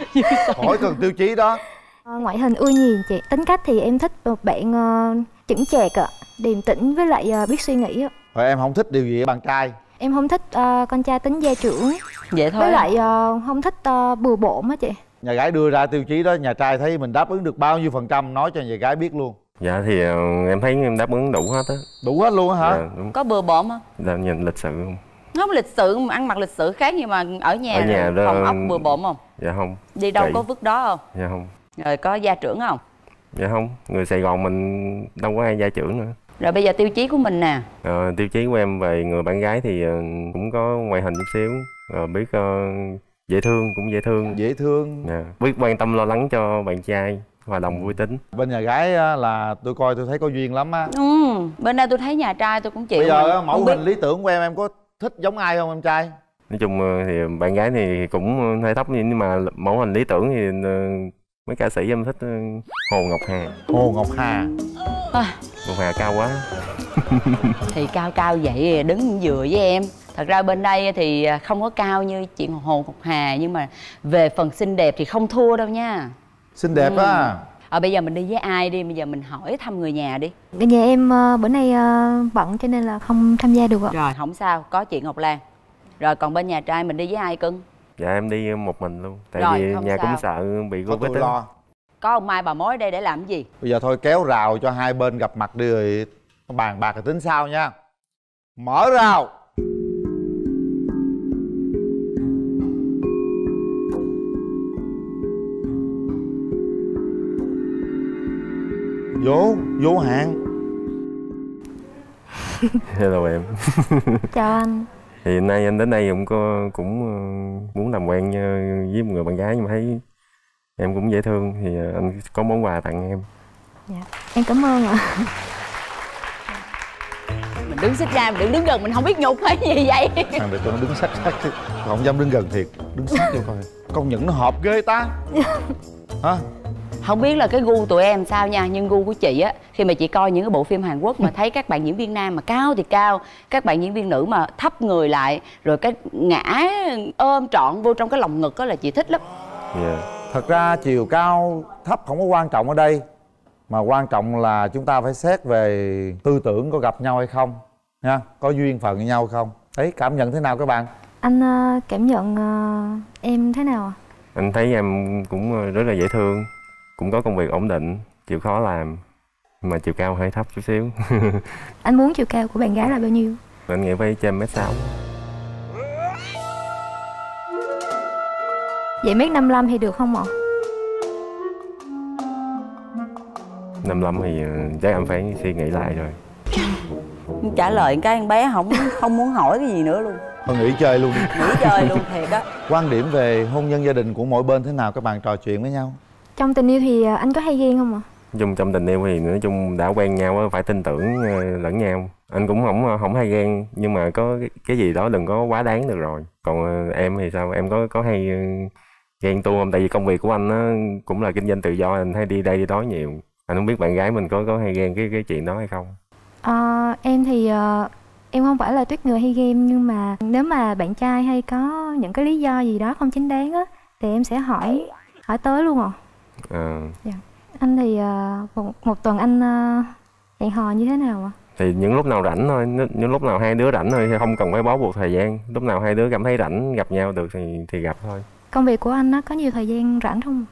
Khỏi cần tiêu chí đó. Ờ, ngoại hình ưa nhìn chị. Tính cách thì em thích một bạn ờ, chững chạc ạ. Điềm tĩnh với lại ờ, biết suy nghĩ ạ Rồi em không thích điều gì ở bạn trai? Em không thích ờ, con trai tính gia trưởng. Vậy thôi. Với lại ờ, không thích ờ, bừa bộn á chị. Nhà gái đưa ra tiêu chí đó Nhà trai thấy mình đáp ứng được bao nhiêu phần trăm Nói cho nhà gái biết luôn. Dạ thì ờ, em thấy em đáp ứng đủ hết á. Đủ hết luôn á hả? dạ, đúng. Có bừa bộn không? Dạ, nhìn lịch sự. Không không lịch sự mà ăn mặc lịch sự khác nhưng mà ở nhà, Ở nhà đó- phòng ốc bừa bộn không? dạ không. Đi đâu Kỹ. có vứt đó không? Dạ không. Rồi có gia trưởng không? Dạ không. Người sài gòn mình đâu có ai gia trưởng nữa rồi bây giờ tiêu chí của mình nè. Ờ, tiêu chí của em về người bạn gái thì ờ, cũng có ngoại hình chút xíu Ờ, biết ờ, dễ thương cũng dễ thương. Dễ thương. Dạ, biết quan tâm lo lắng cho bạn trai hòa đồng vui tính. Bên nhà gái á, là tôi coi tôi thấy có duyên lắm á. Ừ bên đây tôi thấy nhà trai tôi cũng chịu Bây giờ mẫu hình lý tưởng của em Em có thích giống ai không em trai? nói chung thì bạn gái thì cũng hơi thấp nhưng mà mẫu hình lý tưởng thì mấy ca sĩ em thích ờ, Hồ Ngọc Hà. Hồ Ngọc Hà. À, Ngọc Hà cao quá. Thì cao cao vậy đứng vừa với em. Thật ra bên đây thì không có cao như chị Hồ Ngọc Hà nhưng mà về phần xinh đẹp thì không thua đâu nha. Xinh đẹp Ừ. á. À, bây giờ mình đi với ai đi? Bây giờ mình hỏi thăm người nhà đi. Ở nhà em ờ, bữa nay bận cho nên là không tham gia được ạ. rồi không sao. Có chị ngọc lan. Rồi còn bên nhà trai mình đi với ai cưng dạ em đi một mình luôn. Tại Rồi, vì không nhà sao. cũng sợ bị Có covid tôi lo. Có ông mai bà mối ở đây để làm cái gì? Bây giờ thôi kéo rào cho hai bên gặp mặt đi rồi bàn bạc rồi tính sau nha. Mở rào. Vô, vô hạn hello em. Chào anh. Thì nay anh đến đây cũng có cũng ờ, muốn làm quen với một người bạn gái nhưng mà thấy em cũng dễ thương. Thì ờ, anh có món quà tặng em. Dạ. Em cảm ơn ạ. mình đứng xích ra mình đừng đứng gần mình không biết nhục hay gì vậy. Thằng để cho nó đứng sát sát chứ. Không dám đứng gần thiệt. Đứng sát vô coi. Công nhận nó hợp ghê ta. Hả? Không biết là cái gu tụi em sao nha nhưng gu của chị á khi mà chị coi những cái bộ phim Hàn Quốc mà thấy các bạn diễn viên nam mà cao thì cao các bạn diễn viên nữ mà thấp người lại rồi cái ngã ôm trọn vô trong cái lòng ngực đó là chị thích lắm. Dạ. Thật ra chiều cao thấp không có quan trọng ở đây Mà quan trọng là chúng ta phải xét về tư tưởng có gặp nhau hay không nha. Có duyên phận với nhau hay không. Đấy cảm nhận thế nào các bạn? Anh ờ, cảm nhận ờ, em thế nào ạ? anh thấy em cũng ờ, rất là dễ thương cũng có công việc ổn định chịu khó làm mà chiều cao hơi thấp chút xíu. Anh muốn chiều cao của bạn gái là bao nhiêu? anh nghĩ phải trên mét sáu. Vậy mét 55 thì được không ạ? năm lăm thì ờ, chắc em phải suy nghĩ lại rồi. Trả lời cái con bé không không muốn hỏi cái gì nữa luôn. Thôi nghỉ chơi luôn nghỉ chơi luôn thiệt á. Quan điểm về hôn nhân gia đình của mỗi bên thế nào? Các bạn trò chuyện với nhau Trong tình yêu thì ờ, anh có hay ghen không ạ? Nói chung trong tình yêu thì nói chung đã quen nhau á, phải tin tưởng ờ, lẫn nhau. Anh cũng không không hay ghen nhưng mà có cái, gì đó đừng có quá đáng được rồi. Còn ờ, em thì sao? Em có có hay ghen tuông không? Tại vì công việc của anh nó cũng là kinh doanh tự do anh hay đi đây đi đó nhiều. Anh không biết bạn gái mình có có hay ghen cái cái chuyện đó hay không? Ờ, em thì em không phải là tuyết người hay ghen nhưng mà nếu mà bạn trai hay có những cái lý do gì đó không chính đáng á thì em sẽ hỏi hỏi tới luôn ạ. Ờ, Anh thì ờ, một, một tuần anh ờ, hẹn hò như thế nào ạ? thì những lúc nào rảnh thôi những những lúc nào hai đứa rảnh thôi không cần phải bó buộc thời gian lúc nào hai đứa cảm thấy rảnh gặp nhau được thì thì gặp thôi Công việc của anh nó có nhiều thời gian rảnh không?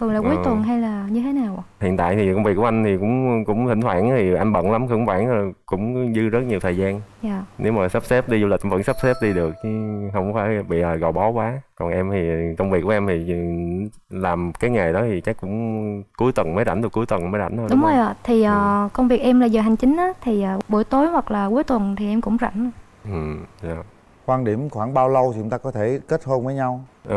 Thường là cuối Ờ. tuần hay là như thế nào ạ? hiện tại thì công việc của anh thì cũng cũng thỉnh thoảng thì anh bận lắm thỉnh thoảng cũng dư rất nhiều thời gian Dạ. nếu mà sắp xếp đi du lịch vẫn sắp xếp đi được chứ không phải bị là gò bó quá còn em thì công việc của em thì làm cái nghề đó thì chắc cũng cuối tuần mới rảnh được cuối tuần mới rảnh thôi Đúng rồi không? ạ. Thì ờ, công việc em là giờ hành chính á thì ờ, buổi tối hoặc là cuối tuần thì em cũng rảnh. ừ, dạ. Quan điểm khoảng bao lâu thì chúng ta có thể kết hôn với nhau? Ờ,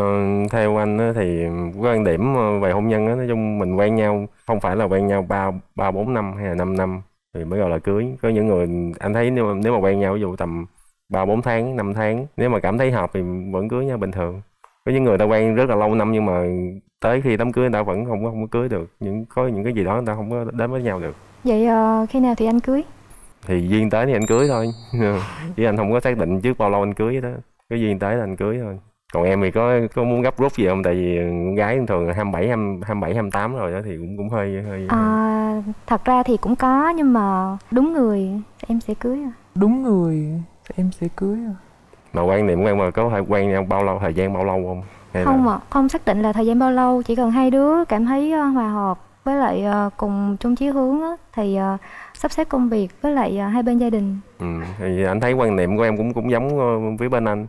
theo anh á, thì quan điểm ờ, về hôn nhân á, nói chung mình quen nhau không phải là quen nhau ba ba bốn năm hay là 5 năm thì mới gọi là cưới. Có những người anh thấy nếu mà, nếu mà quen nhau ví dụ tầm ba bốn tháng 5 tháng nếu mà cảm thấy hợp thì vẫn cưới nhau bình thường. Có những người ta quen rất là lâu năm nhưng mà tới khi đám cưới người ta vẫn không có không có cưới được. Những có những cái gì đó người ta không có đến với nhau được. Vậy ờ, khi nào thì anh cưới? Thì duyên tới thì anh cưới thôi. Chứ anh không có xác định trước bao lâu anh cưới đó. Cái duyên tới là anh cưới thôi. Còn em thì có có muốn gấp rút gì không? Tại vì con gái thường là 27 27 28 rồi đó thì cũng cũng hơi hơi À, thật ra thì cũng có nhưng mà đúng người em sẽ cưới à. Đúng người em sẽ cưới à. mà quan niệm của em mà có phải quen nhau bao lâu thời gian bao lâu không? Hay là- Không ạ, không xác định là thời gian bao lâu, chỉ cần hai đứa cảm thấy ờ, hòa hợp với lại ờ, cùng chung chí hướng á, thì ờ, sắp xếp công việc với lại ờ, hai bên gia đình. ừ, thì anh thấy quan niệm của em cũng cũng giống với bên anh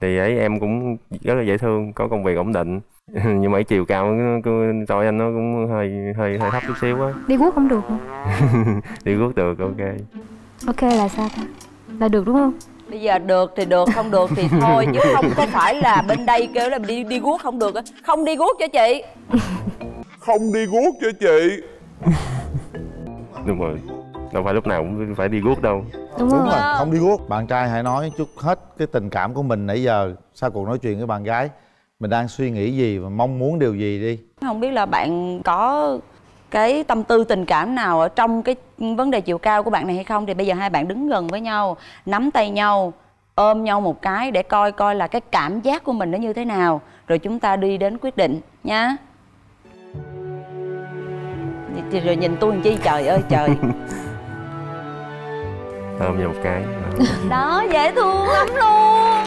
thì ấy em cũng rất là dễ thương có công việc ổn định nhưng mà cái chiều cao cho anh nó cũng hơi hơi hơi thấp chút xíu á Đi guốc không được hả? đi guốc được ok Ok là sao ta? Là được đúng không? bây giờ được thì được không được thì thôi chứ không có phải là bên đây kêu là đi đi guốc không được á không đi guốc cho chị Không đi guốc cho chị. Đúng rồi. Đâu phải lúc nào cũng phải đi guốc đâu. Đúng, Đúng rồi, không đi guốc. Bạn trai hãy nói chút hết cái tình cảm của mình nãy giờ Sau cuộc nói chuyện với bạn gái. Mình đang suy nghĩ gì và mong muốn điều gì đi? Không biết là bạn có cái tâm tư tình cảm nào ở trong cái vấn đề chiều cao của bạn này hay không? Thì bây giờ hai bạn đứng gần với nhau nắm tay nhau ôm nhau một cái để coi coi là cái cảm giác của mình nó như thế nào. Rồi chúng ta đi đến quyết định nha thì rồi nhìn tôi chi? Trời ơi trời. Ôm nhau một cái. Đó dễ thương lắm luôn.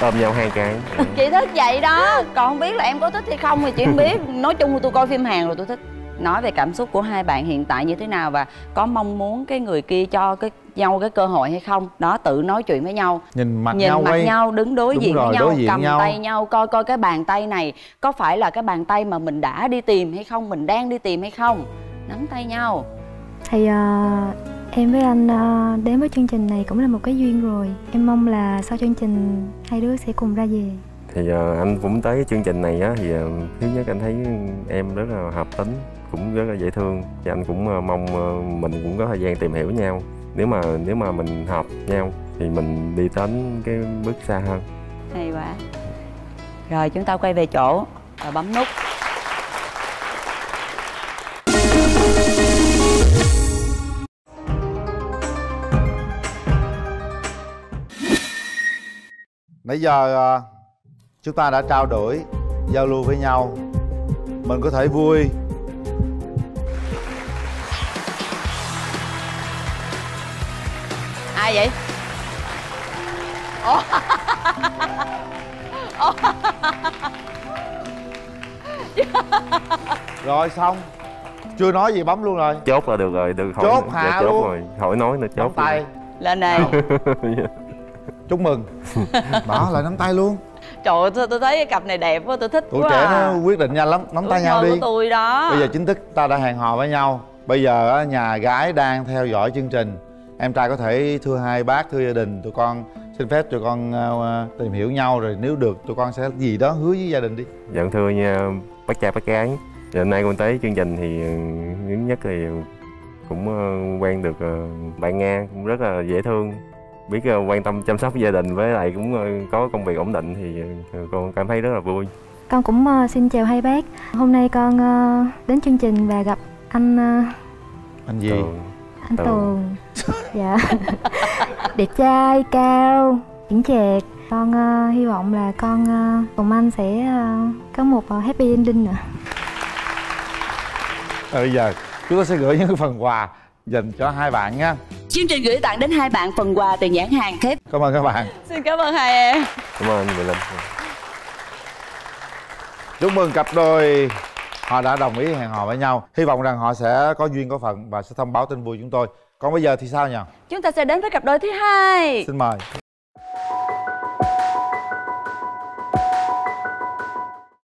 Ôm nhau hai cái. Chị thích vậy đó. Còn không biết là em có thích hay không thì chị không biết. Nói chung là tôi coi phim hàn rồi tôi thích nói về cảm xúc của hai bạn hiện tại như thế nào và có mong muốn cái người kia cho cái nhau cái cơ hội hay không? Đó tự nói chuyện với nhau. Nhìn mặt nhìn nhau mặt nhau đứng đối Đúng diện rồi, với nhau diện cầm nhau. tay nhau coi coi cái bàn tay này có phải là cái bàn tay mà mình đã đi tìm hay không mình đang đi tìm hay không? Nắm tay nhau. Thì ờ, em với anh ờ, đến với chương trình này cũng là một cái duyên rồi. Em mong là sau chương trình hai đứa sẽ cùng ra về. Thì ờ, anh cũng tới cái chương trình này á thì thứ nhất anh thấy em rất là hợp tính cũng rất là dễ thương. Thì anh cũng ờ, mong ờ, mình cũng có thời gian tìm hiểu nhau. Nếu mà nếu mà mình hợp nhau thì mình đi đến cái bước xa hơn. Hay quá. Rồi chúng ta quay về chỗ và bấm nút. Nãy giờ chúng ta đã trao đổi giao lưu với nhau. Mình có thể vui ai vậy? Ủa? Ủa? rồi xong. Chưa nói gì bấm luôn rồi. Chốt là được rồi được hỏi Chốt dạ, hạ chốt luôn. rồi. Hỏi nói nữa chốt nắm tay. lên đây. Chúc mừng. Đó lại nắm tay luôn. Trời ơi tôi, tôi thấy cái cặp này đẹp quá tôi thích tuổi quá trẻ à. nó quyết định nhanh lắm nắm tay nhau đi của tôi đó. Bây giờ chính thức ta đã hẹn hò với nhau. Bây giờ á, nhà gái đang theo dõi chương trình em trai có thể thưa hai bác thưa gia đình tụi con xin phép tụi con ờ, tìm hiểu nhau rồi nếu được tụi con sẽ gì đó hứa với gia đình đi. Dạ thưa nha bác trai bác gái. Dạ, hôm nay con tới chương trình thì ừ, thứ nhất thì cũng ờ, quen được ờ, bạn Nga cũng rất là dễ thương. Biết ờ, quan tâm chăm sóc gia đình với lại cũng ờ, có công việc ổn định thì ờ, con cảm thấy rất là vui. Con cũng ờ, xin chào hai bác. Hôm nay con ờ, đến chương trình và gặp anh ờ, anh gì anh Tường. tường. Dạ. Đẹp trai cao chững chạc. Con ờ, hy vọng là con ờ, cùng anh sẽ ờ, có một ờ, happy ending nữa bây giờ chúng ta sẽ gửi những phần quà dành cho hai bạn nha. Chương trình gửi tặng đến hai bạn phần quà từ nhãn hàng thép. Cảm ơn các bạn. Xin cảm ơn hai em. Cảm ơn anh Mười Linh chúc mừng cặp đôi họ đã đồng ý hẹn hò với nhau. Hy vọng rằng họ sẽ có duyên có phận và sẽ thông báo tin vui chúng tôi. Còn bây giờ thì sao nhỉ? Chúng ta sẽ đến với cặp đôi thứ hai. Xin mời